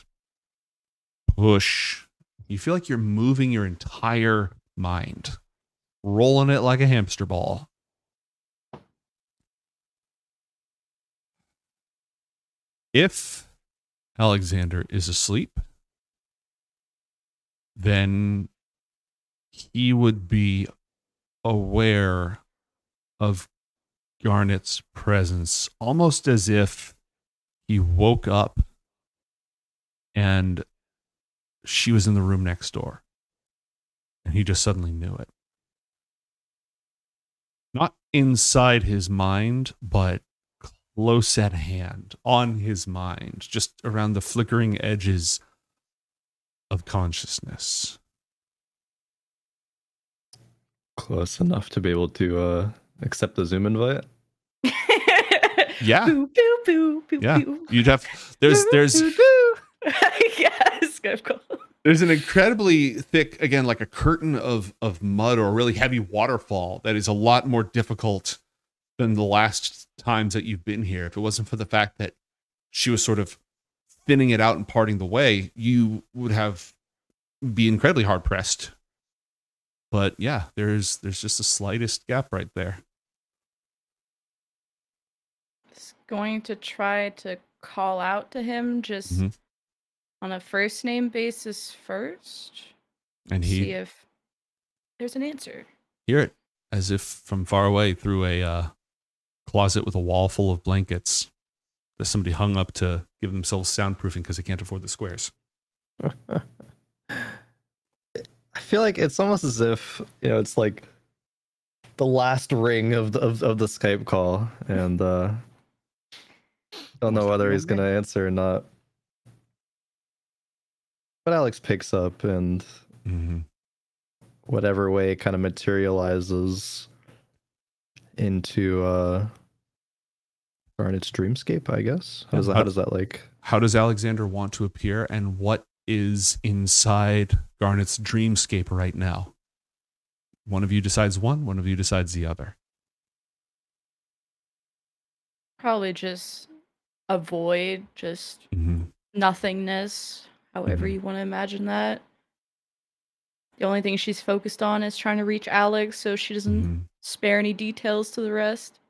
A: push. You feel like you're moving your entire mind, rolling it like a hamster ball. If Alexander is asleep, then he would be aware of Garnet's presence, almost as if he woke up and she was in the room next door. And he just suddenly knew it. Not inside his mind, but close at hand, on his mind, just around the flickering edges of consciousness.
D: Close enough to be able to uh, accept the Zoom invite.
A: Yeah.
C: Boo, boo, boo, boo,
A: Yeah.
C: boo.
A: You'd have there's there's
C: yes, good call.
A: there's an incredibly thick again like a curtain of of mud or a really heavy waterfall that is a lot more difficult than the last times that you've been here if it wasn't for the fact that she was sort of thinning it out and parting the way you would have be incredibly hard pressed but yeah there's there's just the slightest gap right there
C: going to try to call out to him just
A: Mhm.
C: on a first name basis first.
A: and
C: see
A: he
C: if there's an answer.
A: hear it as if from far away through a uh, closet with a wall full of blankets that somebody hung up to give themselves soundproofing because they can't afford the squares.
D: I feel like it's almost as if you know it's like the last ring of the of, of the Skype call, and uh don't know whether he's gonna answer or not. But Alex picks up and
A: Mm-hmm.
D: whatever way it kind of materializes into uh Garnet's dreamscape, I guess. How does
A: Yeah,
D: that
A: how-
D: how does that like
A: How does Alexander want to appear, and what is inside Garnet's dreamscape right now? One of you decides one, one of you decides the other.
C: Probably just avoid just
A: Mm-hmm.
C: nothingness, however
A: Mhm.
C: you want to imagine that. The only thing she's focused on is trying to reach Alex so she doesn't
A: Mm-hmm.
C: spare any details to the rest.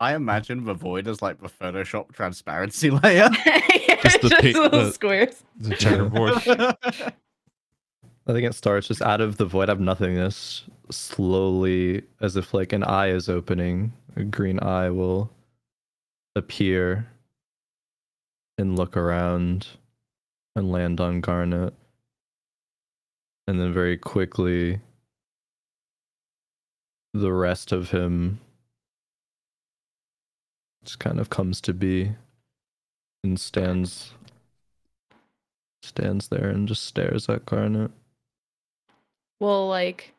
B: I imagine the void as like the Photoshop transparency layer.
A: Just the
C: Just
A: pink-
C: little
A: the-
C: squares.
A: The checkerboard.
D: I think it starts just out of the void of nothingness, slowly, as if like an eye is opening. A green eye will appear and look around and land on Garnet. And then very quickly, the rest of him just kind of comes to be and stands stands there and just stares at Garnet.
C: will like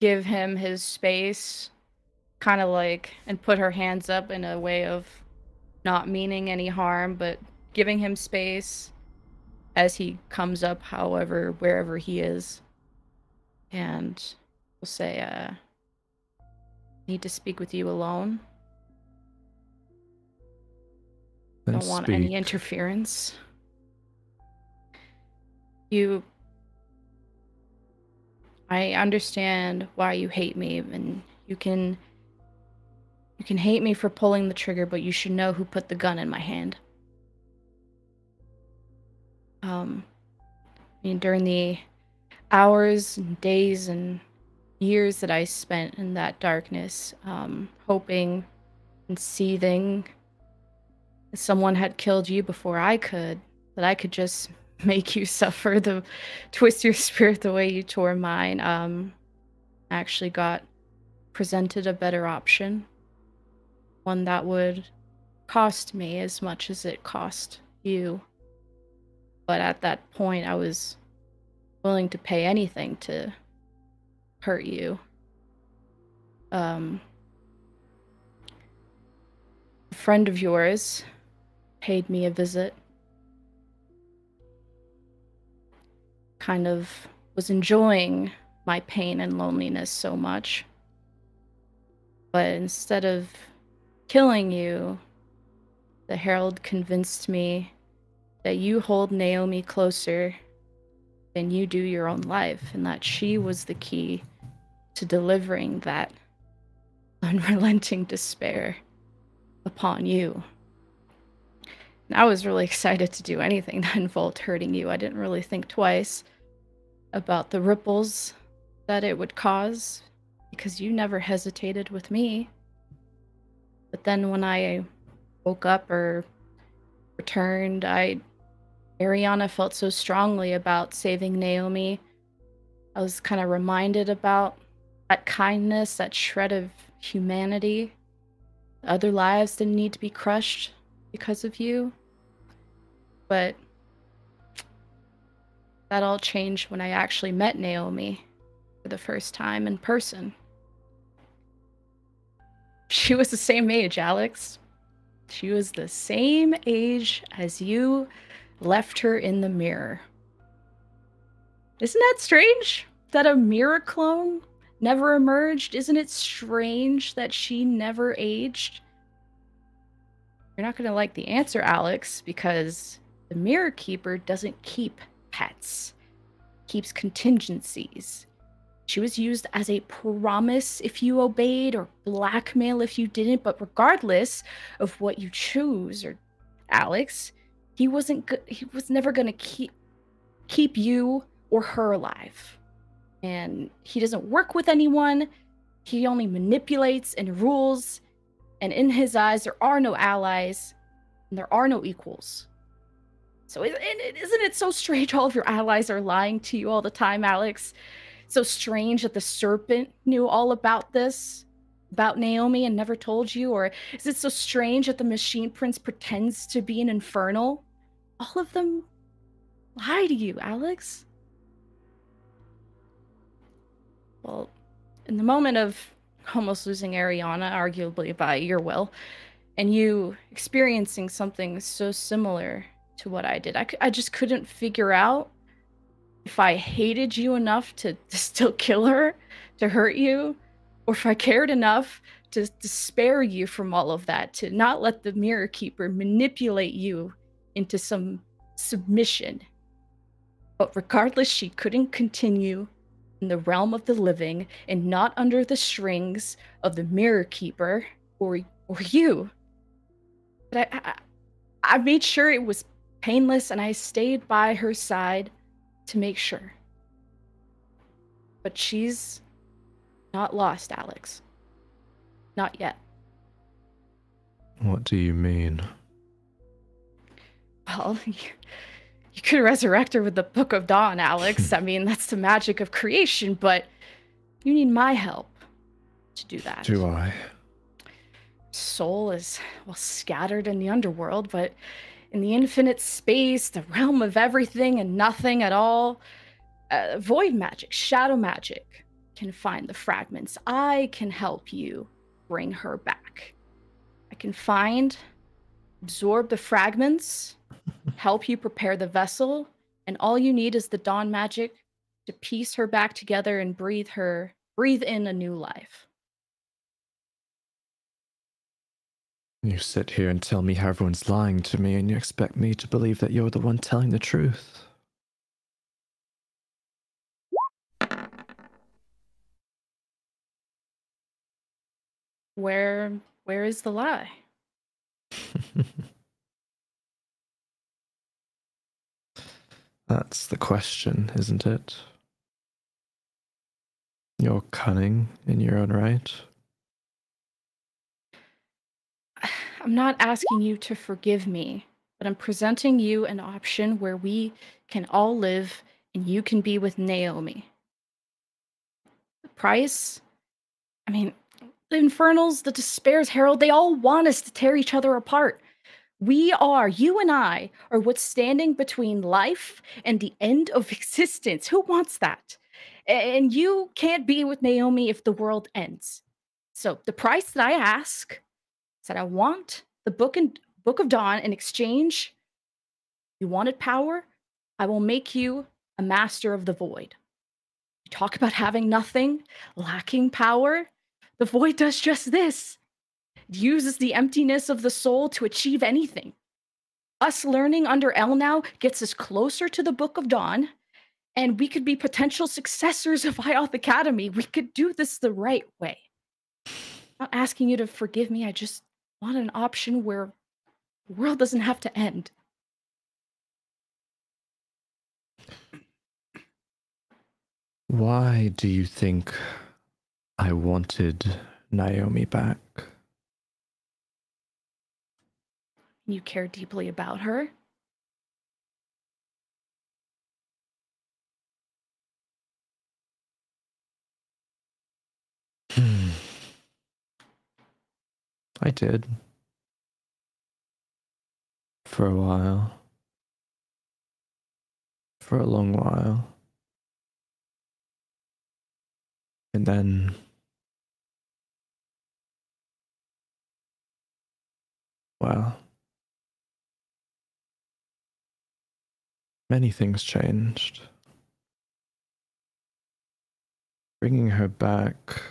C: give him his space kind of like and put her hands up in a way of not meaning any harm but giving him space as he comes up however wherever he is. And we'll say uh need to speak with you alone. Don't want any interference. You i understand why you hate me and you can you can hate me for pulling the trigger but you should know who put the gun in my hand um i mean during the hours and days and years that i spent in that darkness um hoping and seething that someone had killed you before I could, that I could just make you suffer the twist your spirit the way you tore mine. Um, actually got presented a better option, one that would cost me as much as it cost you. But at that point, I was willing to pay anything to hurt you. Um, a friend of yours paid me a visit. Kind of was enjoying my pain and loneliness so much. But instead of killing you, the Herald convinced me that you hold Naomi closer than you do your own life, and that she mm-hmm. was the key to delivering that unrelenting despair upon you. And I was really excited to do anything that involved hurting you. I didn't really think twice about the ripples that it would cause because you never hesitated with me. But then when I woke up or returned, I Ariana felt so strongly about saving Naomi. I was kind of reminded about that kindness, that shred of humanity. Other lives didn't need to be crushed because of you. But that all changed when I actually met Naomi for the first time in person. She was the same age, Alex. She was the same age as you left her in the mirror. Isn't that strange? That a mirror clone never emerged? Isn't it strange that she never aged? You're not going to like the answer, Alex, because the Mirror Keeper doesn't keep pets, keeps contingencies. She was used as a promise if you obeyed or blackmail if you didn't, but regardless of what you choose or Alex, he wasn't go- he was never going to keep keep you or her alive. And he doesn't work with anyone. He only manipulates and rules. And in his eyes, there are no allies and there are no equals. So, is isn't it so strange all of your allies are lying to you all the time, Alex? So strange that the serpent knew all about this, about Naomi, and never told you? Or is it so strange that the machine prince pretends to be an infernal? All of them lie to you, Alex. Well, in the moment of almost losing Ariana, arguably by your will, and you experiencing something so similar to what I did, I, I just couldn't figure out if I hated you enough to, to still kill her, to hurt you, or if I cared enough to, to spare you from all of that, to not let the Mirror Keeper manipulate you into some submission. But regardless, she couldn't continue in the realm of the living and not under the strings of the Mirror Keeper or or you. But I, I, I made sure it was painless, and I stayed by her side to make sure. But she's not lost, Alex. Not yet.
D: What do you mean?
C: Well, you, you could resurrect her with the Book of Dawn, Alex. I mean, that's the magic of creation, but you need my help to do that.
D: Do I?
C: Soul is, well, scattered in the underworld, but in the infinite space, the realm of everything and nothing at all, uh, void magic, shadow magic can find the fragments. I can help you bring her back. I can find, absorb the fragments, help you prepare the vessel, and all you need is the dawn magic to piece her back together and breathe her, breathe in a new life.
D: You sit here and tell me how everyone's lying to me, and you expect me to believe that you're the one telling the truth.
C: Where where is the lie?
D: That's the question, isn't it? You're cunning in your own right.
C: I'm not asking you to forgive me, but I'm presenting you an option where we can all live and you can be with Naomi. The price? I mean, the Infernals, the Despair's Herald, they all want us to tear each other apart. We are, you and I, are what's standing between life and the end of existence. Who wants that? And you can't be with Naomi if the world ends. So the price that I ask is that I want the book and book of dawn in exchange. You wanted power? I will make you a master of the void. You talk about having nothing, lacking power. The void does just this. It uses the emptiness of the soul to achieve anything. Us learning under Elnao gets us closer to the Book of Dawn, and we could be potential successors of Ioth Academy. We could do this the right way. I'm not asking you to forgive me. I just want an option where the world doesn't have to end.
D: Why do you think I wanted Naomi back?
C: You care deeply about her.
D: Hmm. I did. For a while. For a long while. And then Well, many things changed. Bringing her back.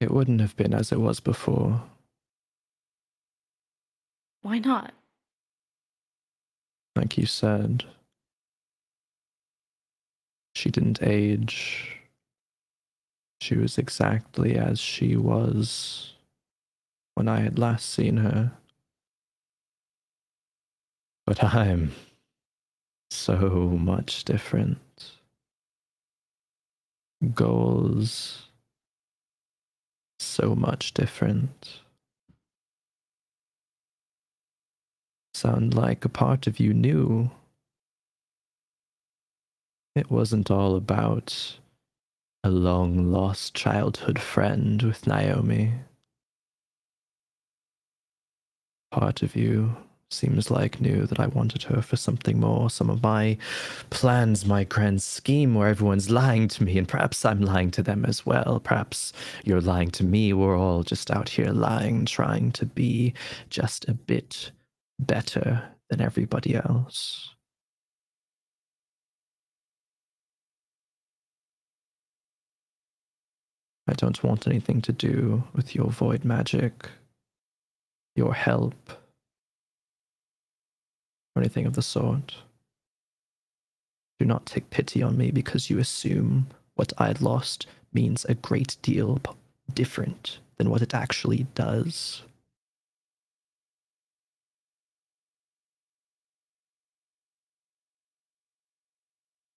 D: It wouldn't have been as it was before.
C: Why not?
D: Like you said, she didn't age. She was exactly as she was when I had last seen her. But I'm so much different. Goals, so much different. Sound like a part of you knew. It wasn't all about a long lost childhood friend with Naomi. Part of you seems like knew that I wanted her for something more. Some of my plans, my grand scheme, where everyone's lying to me, and perhaps I'm lying to them as well. Perhaps you're lying to me. We're all just out here lying, trying to be just a bit better than everybody else. I don't want anything to do with your void magic, your help, or anything of the sort. Do not take pity on me because you assume what I lost means a great deal different than what it actually does.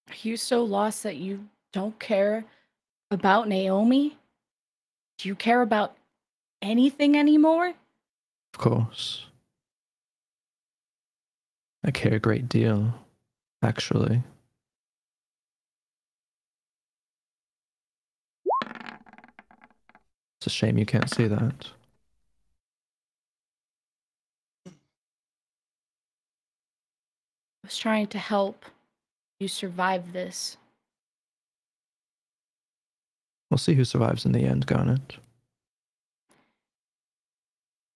C: Are you so lost that you don't care about Naomi? Do you care about anything anymore?
D: Of course. I care a great deal, actually. It's a shame you can't see that.
C: I was trying to help you survive this.
D: We'll see who survives in the end, Garnet.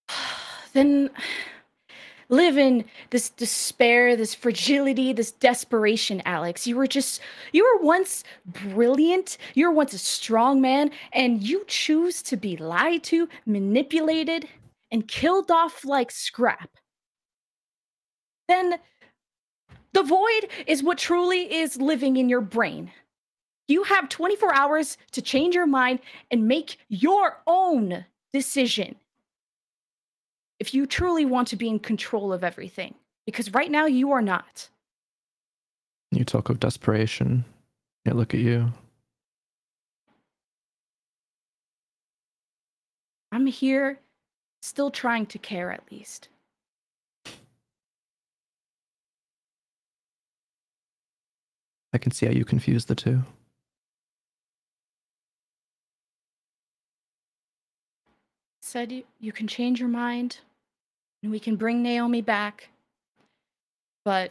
C: then live in this despair, this fragility, this desperation, Alex. You were just, you were once brilliant. You were once a strong man, and you choose to be lied to, manipulated, and killed off like scrap. Then the void is what truly is living in your brain. You have 24 hours to change your mind and make your own decision if you truly want to be in control of everything. Because right now you are not.
D: You talk of desperation. Yet look at you.
C: I'm here still trying to care at least.
D: I can see how you confuse the two.
C: Said you, you can change your mind and we can bring Naomi back. But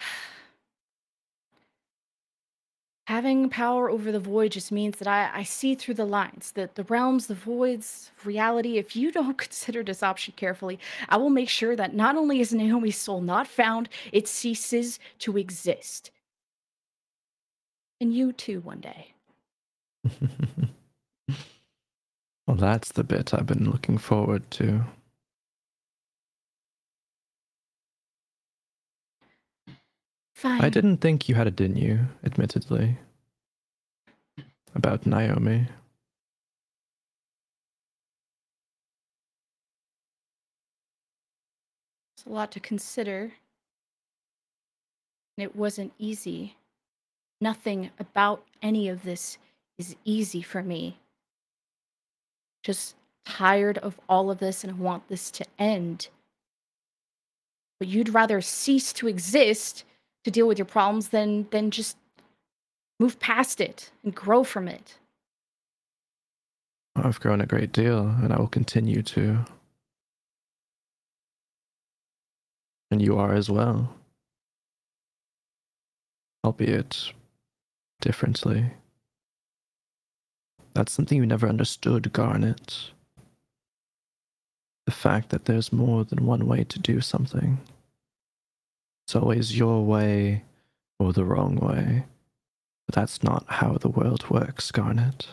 C: having power over the void just means that I, I see through the lines, that the realms, the voids, reality. If you don't consider this option carefully, I will make sure that not only is Naomi's soul not found, it ceases to exist. And you too, one day.
D: well, that's the bit I've been looking forward to.
C: Fine.
D: I didn't think you had it in you, admittedly. About Naomi.
C: It's a lot to consider. And it wasn't easy. Nothing about any of this is easy for me. Just tired of all of this and I want this to end. But you'd rather cease to exist to deal with your problems than than just move past it and grow from it.
D: I've grown a great deal, and I will continue to. And you are as well. Albeit differently. That's something you never understood, Garnet. The fact that there's more than one way to do something. It's always your way or the wrong way. But that's not how the world works, Garnet.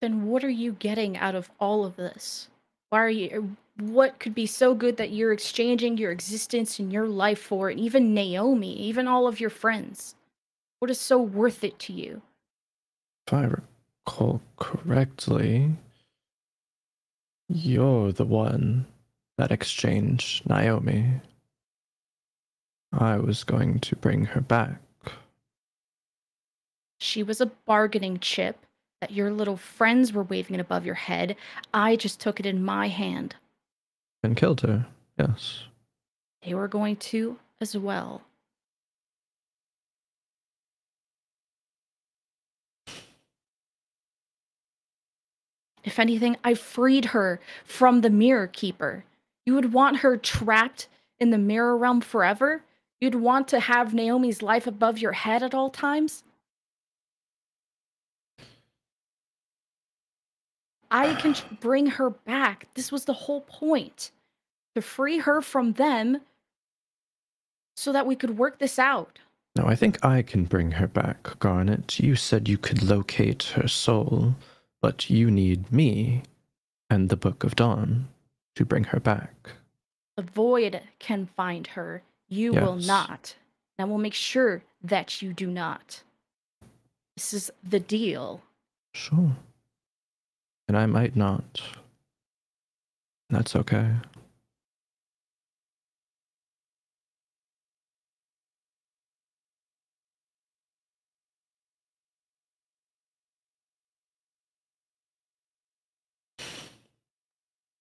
C: Then what are you getting out of all of this? Why are you er, what could be so good that you're exchanging your existence and your life for it, even Naomi, even all of your friends? What is so worth it to you?
D: If I recall correctly, you're the one that exchanged Naomi. I was going to bring her back.
C: She was a bargaining chip that your little friends were waving it above your head. I just took it in my hand.
D: And killed her, yes.
C: They were going to as well. If anything, I freed her from the mirror keeper. You would want her trapped in the mirror realm forever? You'd want to have Naomi's life above your head at all times? I can bring her back. This was the whole point to free her from them so that we could work this out.
D: No, I think I can bring her back, Garnet. You said you could locate her soul, but you need me and the Book of Dawn to bring her back.
C: The void can find her. You will not. And I will make sure that you do not. This is the deal.
D: Sure. And I might not. That's okay.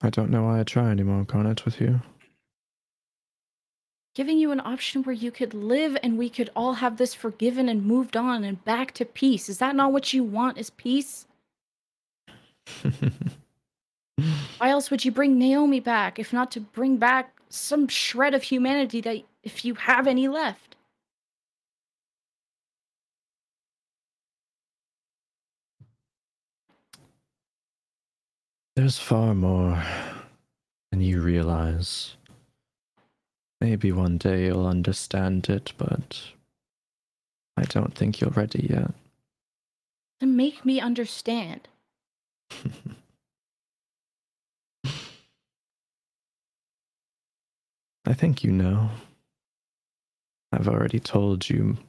D: I don't know why I try anymore, Garnet, with you.
C: Giving you an option where you could live and we could all have this forgiven and moved on and back to peace. Is that not what you want? Is peace? Why else would you bring Naomi back if not to bring back some shred of humanity that if you have any left?
D: There's far more than you realize. Maybe one day you'll understand it, but I don't think you're ready yet.
C: To make me understand.
D: I think you know. I've already told you.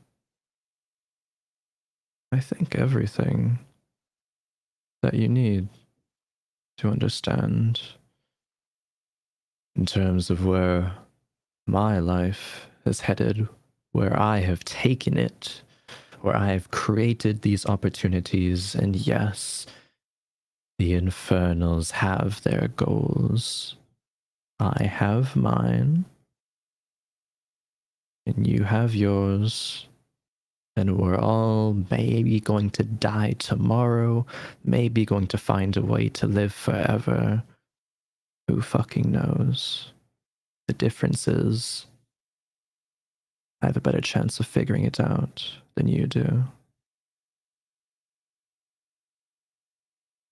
D: I think everything that you need to understand in terms of where my life is headed, where I have taken it, where I have created these opportunities, and yes, the infernals have their goals. I have mine, and you have yours, and we're all maybe going to die tomorrow, maybe going to find a way to live forever. Who fucking knows? The difference is, I have a better chance of figuring it out than you do.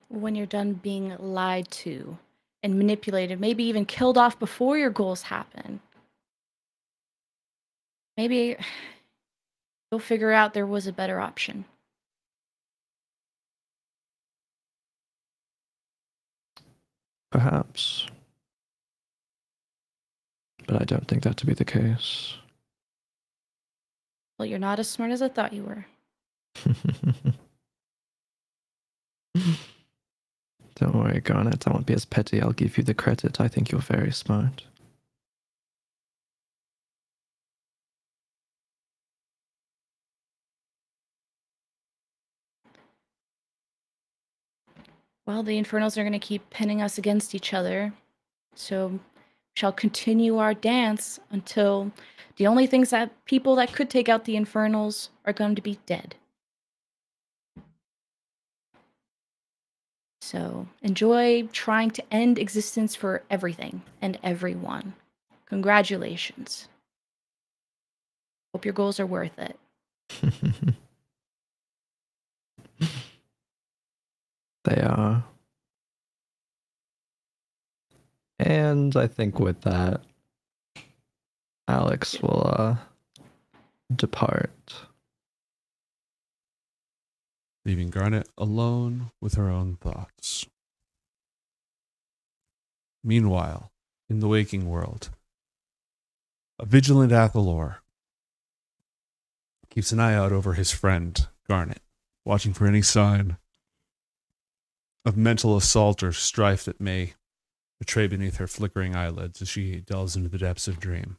C: When you're done being lied to and manipulated, maybe even killed off before your goals happen. Maybe you'll figure out there was a better option.
D: Perhaps. But I don't think that to be the case.
C: Well, you're not as smart as I thought you were.
D: Don't worry, Garnet. I won't be as petty. I'll give you the credit. I think you're very smart.
C: Well, the Infernals are going to keep pinning us against each other. So we shall continue our dance until the only things that people that could take out the Infernals are going to be dead. So enjoy trying to end existence for everything and everyone. Congratulations. Hope your goals are worth it.
D: they are. And I think with that, Alex will uh, depart.
A: leaving Garnet alone with her own thoughts. Meanwhile, in the waking world, a vigilant Athalor keeps an eye out over his friend, Garnet, watching for any sign of mental assault or strife that may betray beneath her flickering eyelids as she delves into the depths of dream.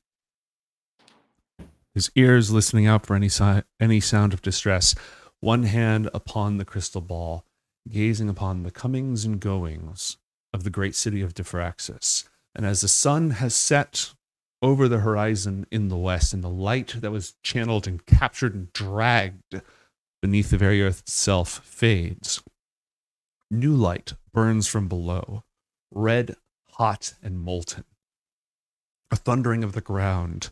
A: His ears listening out for any, si- any sound of distress, one hand upon the crystal ball, gazing upon the comings and goings of the great city of Diffraxis. And as the sun has set over the horizon in the west, and the light that was channeled and captured and dragged beneath the very earth itself fades, new light burns from below, red, hot, and molten. A thundering of the ground,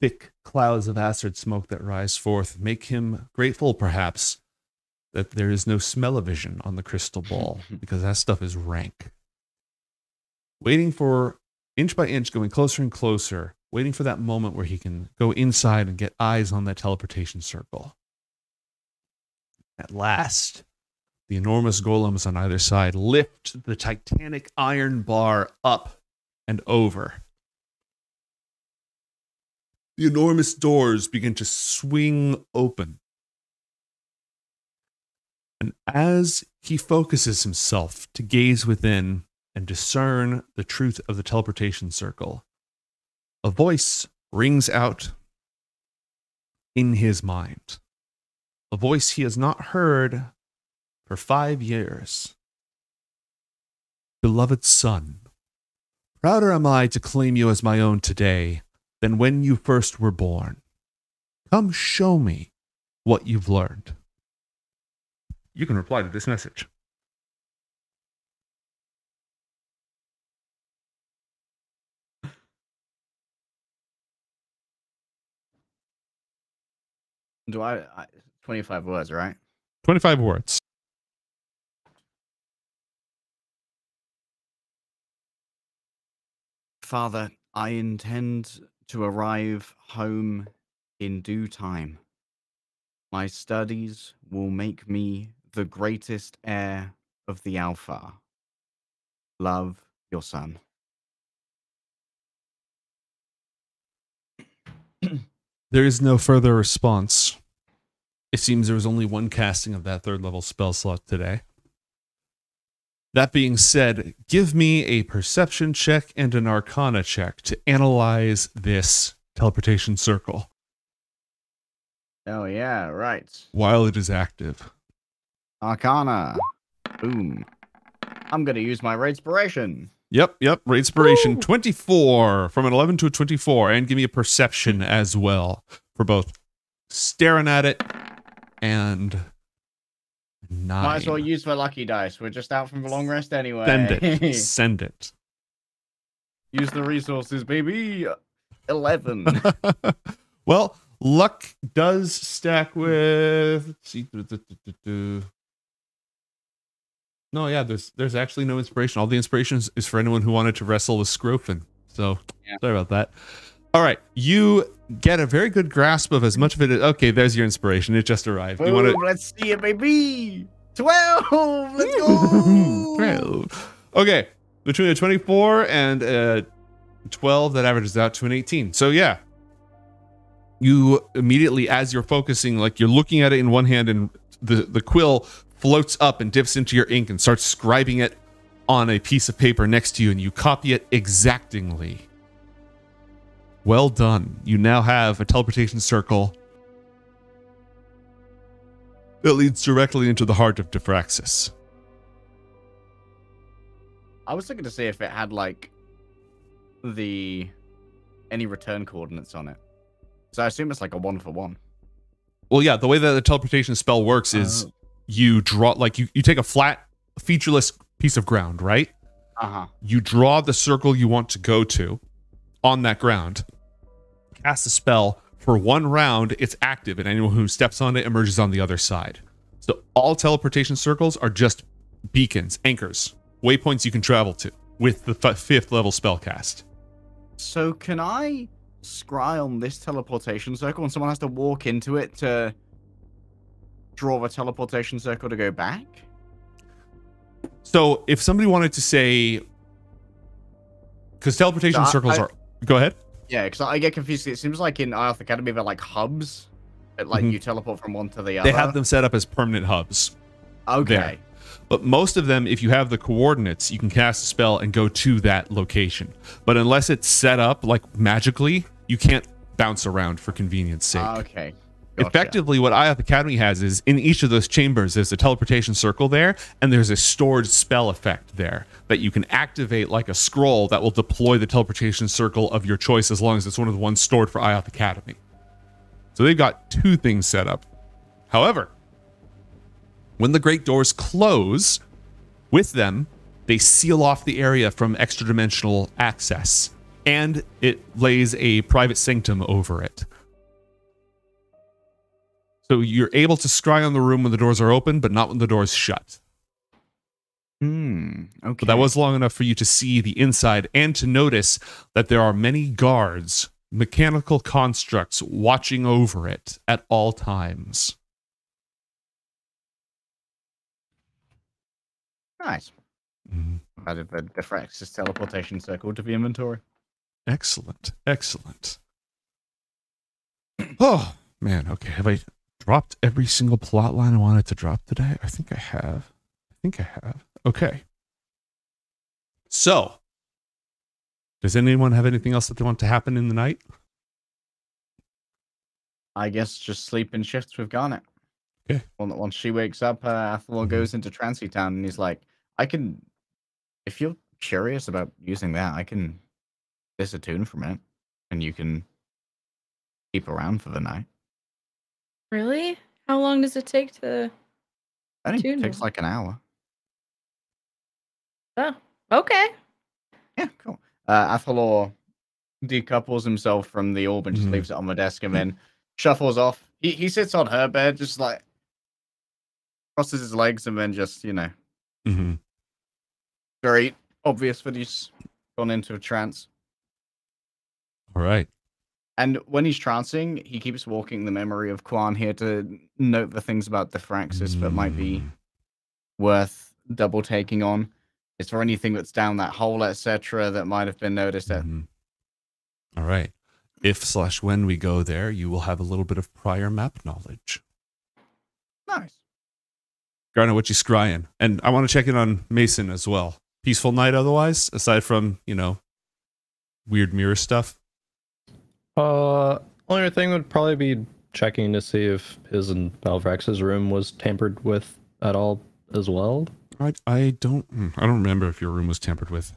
A: thick clouds of acid smoke that rise forth make him grateful, perhaps, that there is no smell-o-vision on the crystal ball because that stuff is rank. Waiting for inch by inch, going closer and closer, waiting for that moment where he can go inside and get eyes on that teleportation circle. At last, the enormous golems on either side lift the titanic iron bar up and over the enormous doors begin to swing open. And as he focuses himself to gaze within and discern the truth of the teleportation circle, a voice rings out in his mind. A voice he has not heard for five years. Beloved son, prouder am I to claim you as my own today than when you first were born. Come show me what you've learned. You can reply to this message.
B: Do I, I 25 words, right?
A: 25 words.
B: Father, I intend to arrive home in due time. My studies will make me the greatest heir of the Alpha. Love your son.
A: There is no further response. It seems there was only one casting of that third level spell slot today. That being said, give me a perception check and an arcana check to analyze this teleportation circle
B: Oh, yeah, right.
A: while it is active.
B: Arcana. Boom. I'm going to use my inspiration.
A: Yep, yep. Inspiration 24 from an 11 to a 24. And give me a perception as well for both staring at it and nine.
B: Might as well use the lucky dice. We're just out from the long rest anyway.
A: Send it. Send it.
B: use the resources, baby. 11.
A: well, luck does stack with. See. No, yeah, there's there's actually no inspiration. All the inspiration is- for anyone who wanted to wrestle with Scrofen. So
B: Yeah.
A: sorry about that. All right, you get a very good grasp of as much of it. As, okay, there's your inspiration. It just arrived. You want
B: Boom, let's see it, baby. 12. Let's go.
A: to? Okay, between a 24 and a 12, that averages out to an 18. So yeah, you immediately, as you're focusing, like you're looking at it in one hand, and the the quill floats up and dips into your ink and starts scribing it on a piece of paper next to you, and you copy it exactingly. Well done. You now have a teleportation circle that leads directly into the heart of Diffraxis.
B: I was looking to see if it had like the any return coordinates on it. So I assume it's like a one for one.
A: Well, yeah, the way that the teleportation spell works is
B: Oh.
A: you draw like you, you take a flat, featureless piece of ground, right?
B: Uh huh.
A: You draw the circle you want to go to on that ground, cast a spell, for one round, it's active, and anyone who steps on it emerges on the other side. So all teleportation circles are just beacons, anchors, waypoints you can travel to with the f- fifth level spell cast.
B: So can I scry on this teleportation circle and someone has to walk into it to draw a teleportation circle to go back?
A: So if somebody wanted to say, because teleportation circles
B: I-
A: are, go ahead.
B: Yeah, because I get confused. It seems like in Ioth Academy they're like hubs. That, like
A: Mhm.
B: you teleport from one to the other.
A: They have them set up as permanent hubs.
B: Okay.
A: there. But most of them, if you have the coordinates, you can cast a spell and go to that location. But unless it's set up like magically, you can't bounce around for convenience sake.
B: Okay. Gotcha.
A: Effectively, what Ioth Academy has is in each of those chambers, there's a teleportation circle there, and there's a stored spell effect there that you can activate like a scroll that will deploy the teleportation circle of your choice as long as it's one of the ones stored for Ioth Academy. So they've got two things set up. However, when the great doors close, with them, they seal off the area from extra dimensional access, and it lays a private sanctum over it. So you're able to scry on the room when the doors are open, but not when the doors shut.
B: Hmm. Okay.
A: But that was long enough for you to see the inside and to notice that there are many guards, mechanical constructs watching over it at all times.
B: nice.
A: Mhm.
B: The Diffraxis teleportation circle to the inventory.
A: Excellent. Excellent. Oh, man. Okay. Have I dropped every single plot line I wanted to drop today? I think I have. I think I have. Okay. So, does anyone have anything else that they want to happen in the night?
B: I guess just sleep in shifts with Garnet.
A: Okay.
B: When- Once she wakes up, uh, Athalor
A: Mhm.
B: goes into Trancy Town and he's like, I can. If you're curious about using that, I can disattune from it and you can keep around for the night.
C: Really? How long does it take to?
B: I think it
C: Tune
B: takes
C: them.
B: like an hour.
C: Oh, okay.
B: Yeah, cool. Uh, Athalor decouples himself from the orb and just
A: Mhm.
B: leaves it on the desk and then shuffles off. He he sits on her bed, just like crosses his legs and then just, you know,
A: Mm-hmm.
B: very obvious that he's gone into a trance.
A: All right.
B: And when he's trancing, he keeps walking the memory of Quan here to note the things about the Diffraxis that might be
A: Mm.
B: worth double taking on. Is there anything that's down that hole, etc., that might have been noticed? At...
A: Mhm. All right. If slash when we go there, you will have a little bit of prior map knowledge.
B: Nice.
A: Garnet, what you scrying? And I want to check in on Mason as well. Peaceful night otherwise, aside from, you know, weird mirror stuff.
D: Uh, only thing would probably be checking to see if his and Valvrex's room was tampered with at all as well.
A: I I don't hmm, I don't remember if your room was tampered with.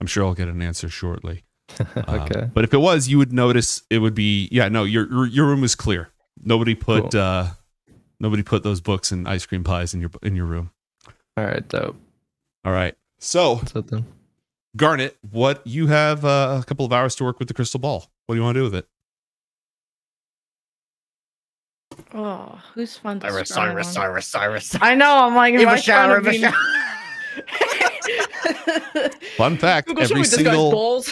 A: I'm sure I'll get an answer shortly. Um,
D: okay.
A: but if it was, you would notice it would be yeah, no, your your, room was clear. Nobody put
D: Cool.
A: uh nobody put those books and ice cream pies in your in your room.
D: All right, dope.
A: All right. So,
D: then.
A: Garnet, what you have uh, a couple of hours to work with the crystal ball. What do you want to do with it?
C: Oh, who's fun to
B: Cyrus,
C: scry
B: Cyrus,
C: on?
B: Cyrus, Cyrus.
C: I know. I'm like, am
B: Give
C: I
B: a shower,
C: trying
B: give a shower.
A: Fun fact,
C: Google,
A: every
C: me this guy's
A: single
C: balls.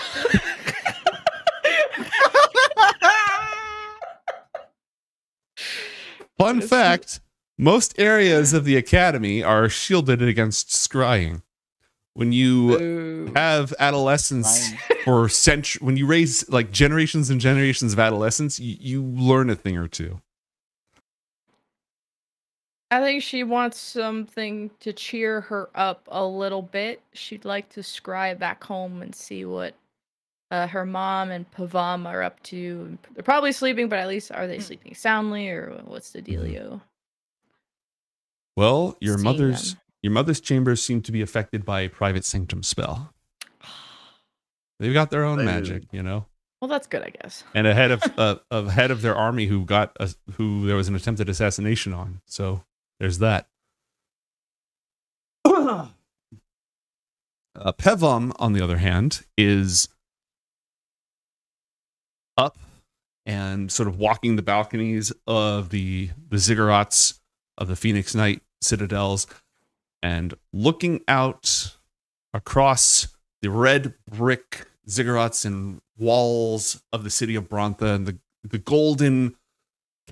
A: fun fact, most areas of the academy are shielded against scrying. When you
C: Ooh.
A: have adolescence for century when you raise like generations and generations of adolescence, you, you learn a thing or two.
C: I think she wants something to cheer her up a little bit. She'd like to scry back home and see what uh, her mom and Pavam are up to. They're probably sleeping, but at least are they sleeping soundly or what's the dealio?
A: Well, your
C: Seeing
A: mother's
C: them.
A: Your mother's chambers seem to be affected by a private sanctum spell. They've got their own
B: Ooh.
A: magic, you know.
C: Well, that's good, I guess.
A: and a head of uh, a head of their army who got a, who there was an attempted assassination on. So there's that. uh, Pevam, on the other hand, is up and sort of walking the balconies of the the ziggurats of the Phoenix Knight citadels and looking out across the red brick ziggurats and walls of the city of Brontha and the, the golden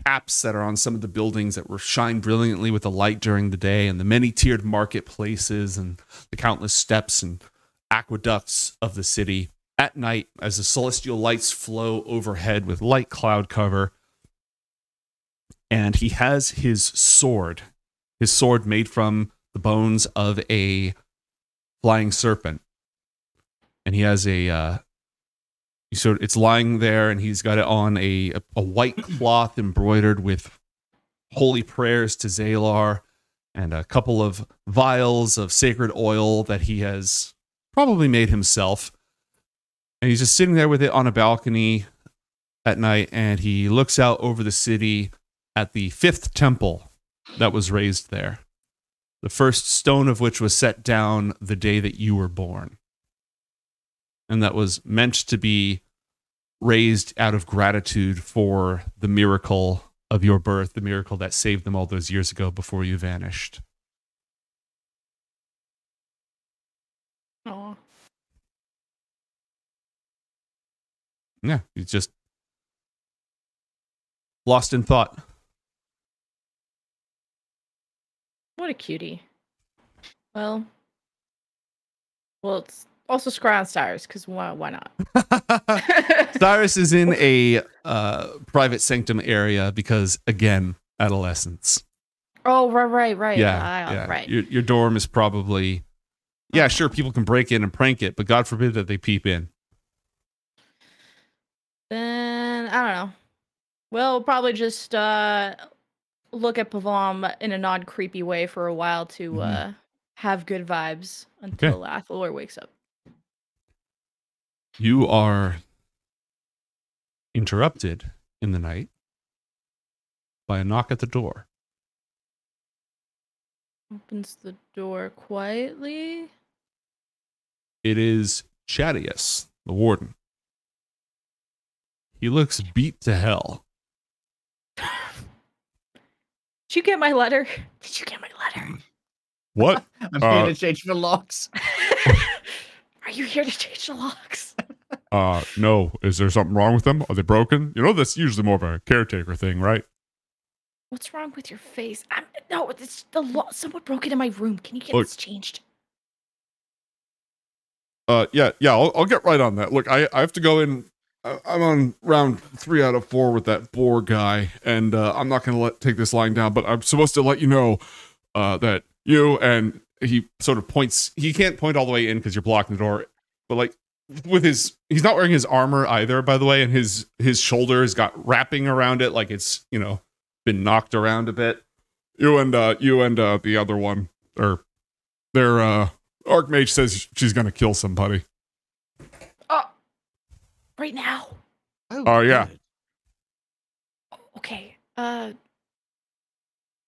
A: caps that are on some of the buildings that were shine brilliantly with the light during the day and the many tiered marketplaces and the countless steps and aqueducts of the city. At night as the celestial lights flow overhead with light cloud cover and he has his sword his sword made from the bones of a flying serpent. And he has a uh so it's lying there and he's got it on a a white cloth embroidered with holy prayers to Zalar and a couple of vials of sacred oil that he has probably made himself. And he's just sitting there with it on a balcony at night and he looks out over the city at the fifth temple that was raised there the first stone of which was set down the day that you were born and that was meant to be raised out of gratitude for the miracle of your birth, the miracle that saved them all those years ago before you vanished.
C: Oh,
A: Yeah, he's just lost in thought.
C: What a cutie. Well, well, it's also Scry Stars because why? Why not?
A: Cyrus is in a uh, private sanctum area because, again, adolescence.
C: oh, right, right, right.
A: yeah,
C: Ah,
A: yeah.
C: right.
A: Your, your dorm is probably, yeah, sure, people can break in and prank it, but God forbid that they peep in.
C: Then I don't know. We'll probably just uh look at Pavam in a non creepy way for a while to
A: Mhm.
C: uh have good vibes until Athalor wakes up.
A: You are interrupted in the night by a knock at the door.
C: Opens the door quietly.
A: It is Chadius, the warden. He looks beat to hell.
C: Did you get my letter? Did you get my letter?
A: What?
B: I'm
E: Uh,
B: here to change the locks.
C: Are you here to change the locks?
E: Uh, no. Is there something wrong with them? Are they broken? You know, that's usually more of a caretaker thing, right?
C: What's wrong with your face? I'm, no, it's the lock. Someone broke into my room. Can you get
E: Look.
C: this changed?
E: Uh, yeah, yeah. I'll, I'll get right on that. Look, I, I have to go in. I'm on round three out of four with that boar guy, and uh, I'm not going to let take this lying down. But I'm supposed to let you know uh, that you and he sort of points. He can't point all the way in because you're blocking the door. But like with his, he's not wearing his armor either, by the way, and his his shoulder has got wrapping around it, like it's you know been knocked around a bit. You and uh, you and uh, the other one, or their uh, archmage says she's going to kill somebody.
C: Oh, right now.
E: Oh, yeah.
B: good.
C: Okay. Uh,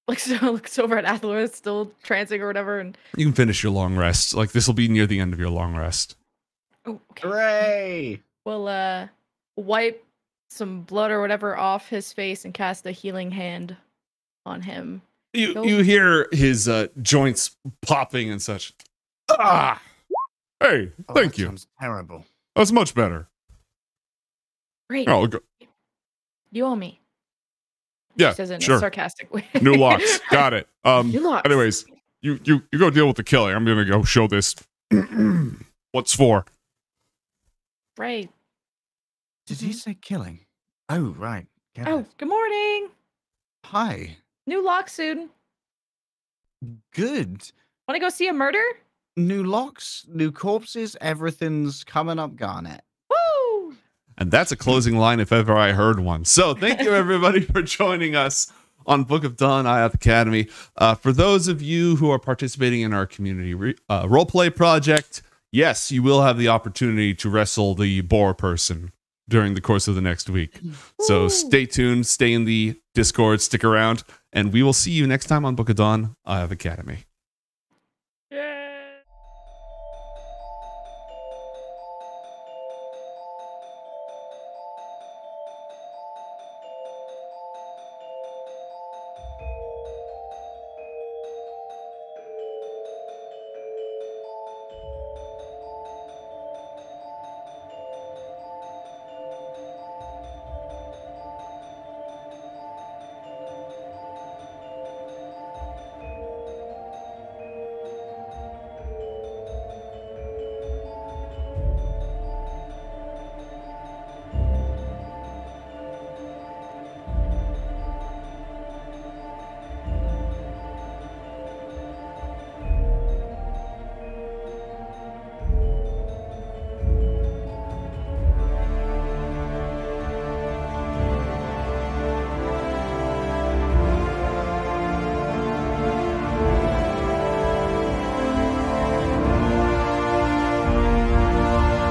C: looks looks over at Athalor, still trancing or whatever, and
A: You can finish your long rest. Like this will be near the end of your long rest.
C: oh, okay.
B: Hooray!
C: We'll uh wipe some blood or whatever off his face and cast a healing hand on him.
A: You
C: Go.
A: you hear his uh, joints popping and such. Ah,
E: Hey,
B: Oh,
E: thank
B: that
E: you.
B: Sounds terrible.
E: That's much better.
C: Great.
E: Oh, go-
C: You owe me.
E: yeah,
C: Says it in a
E: sure.
C: sarcastic way.
E: New locks. Got it. Um.
C: New locks.
E: Anyways, you you you go deal with the killing. I'm gonna go show this. What's for?
C: Right.
B: Did he
C: Mhm.
B: say killing? Oh, right. Get
C: Oh,
B: it.
C: good morning.
B: Hi.
C: New lock soon.
B: Good.
C: Want to go see a murder?
B: New locks, new corpses, everything's coming up, Garnet.
A: And that's a closing line if ever I heard one. So thank you everybody for joining us on Book of Dawn Ioth Academy. Uh, for those of you who are participating in our community re- uh, roleplay project, yes, you will have the opportunity to wrestle the boar person during the course of the next week. So stay tuned, stay in the Discord, stick around, and we will see you next time on Book of Dawn Ioth Academy.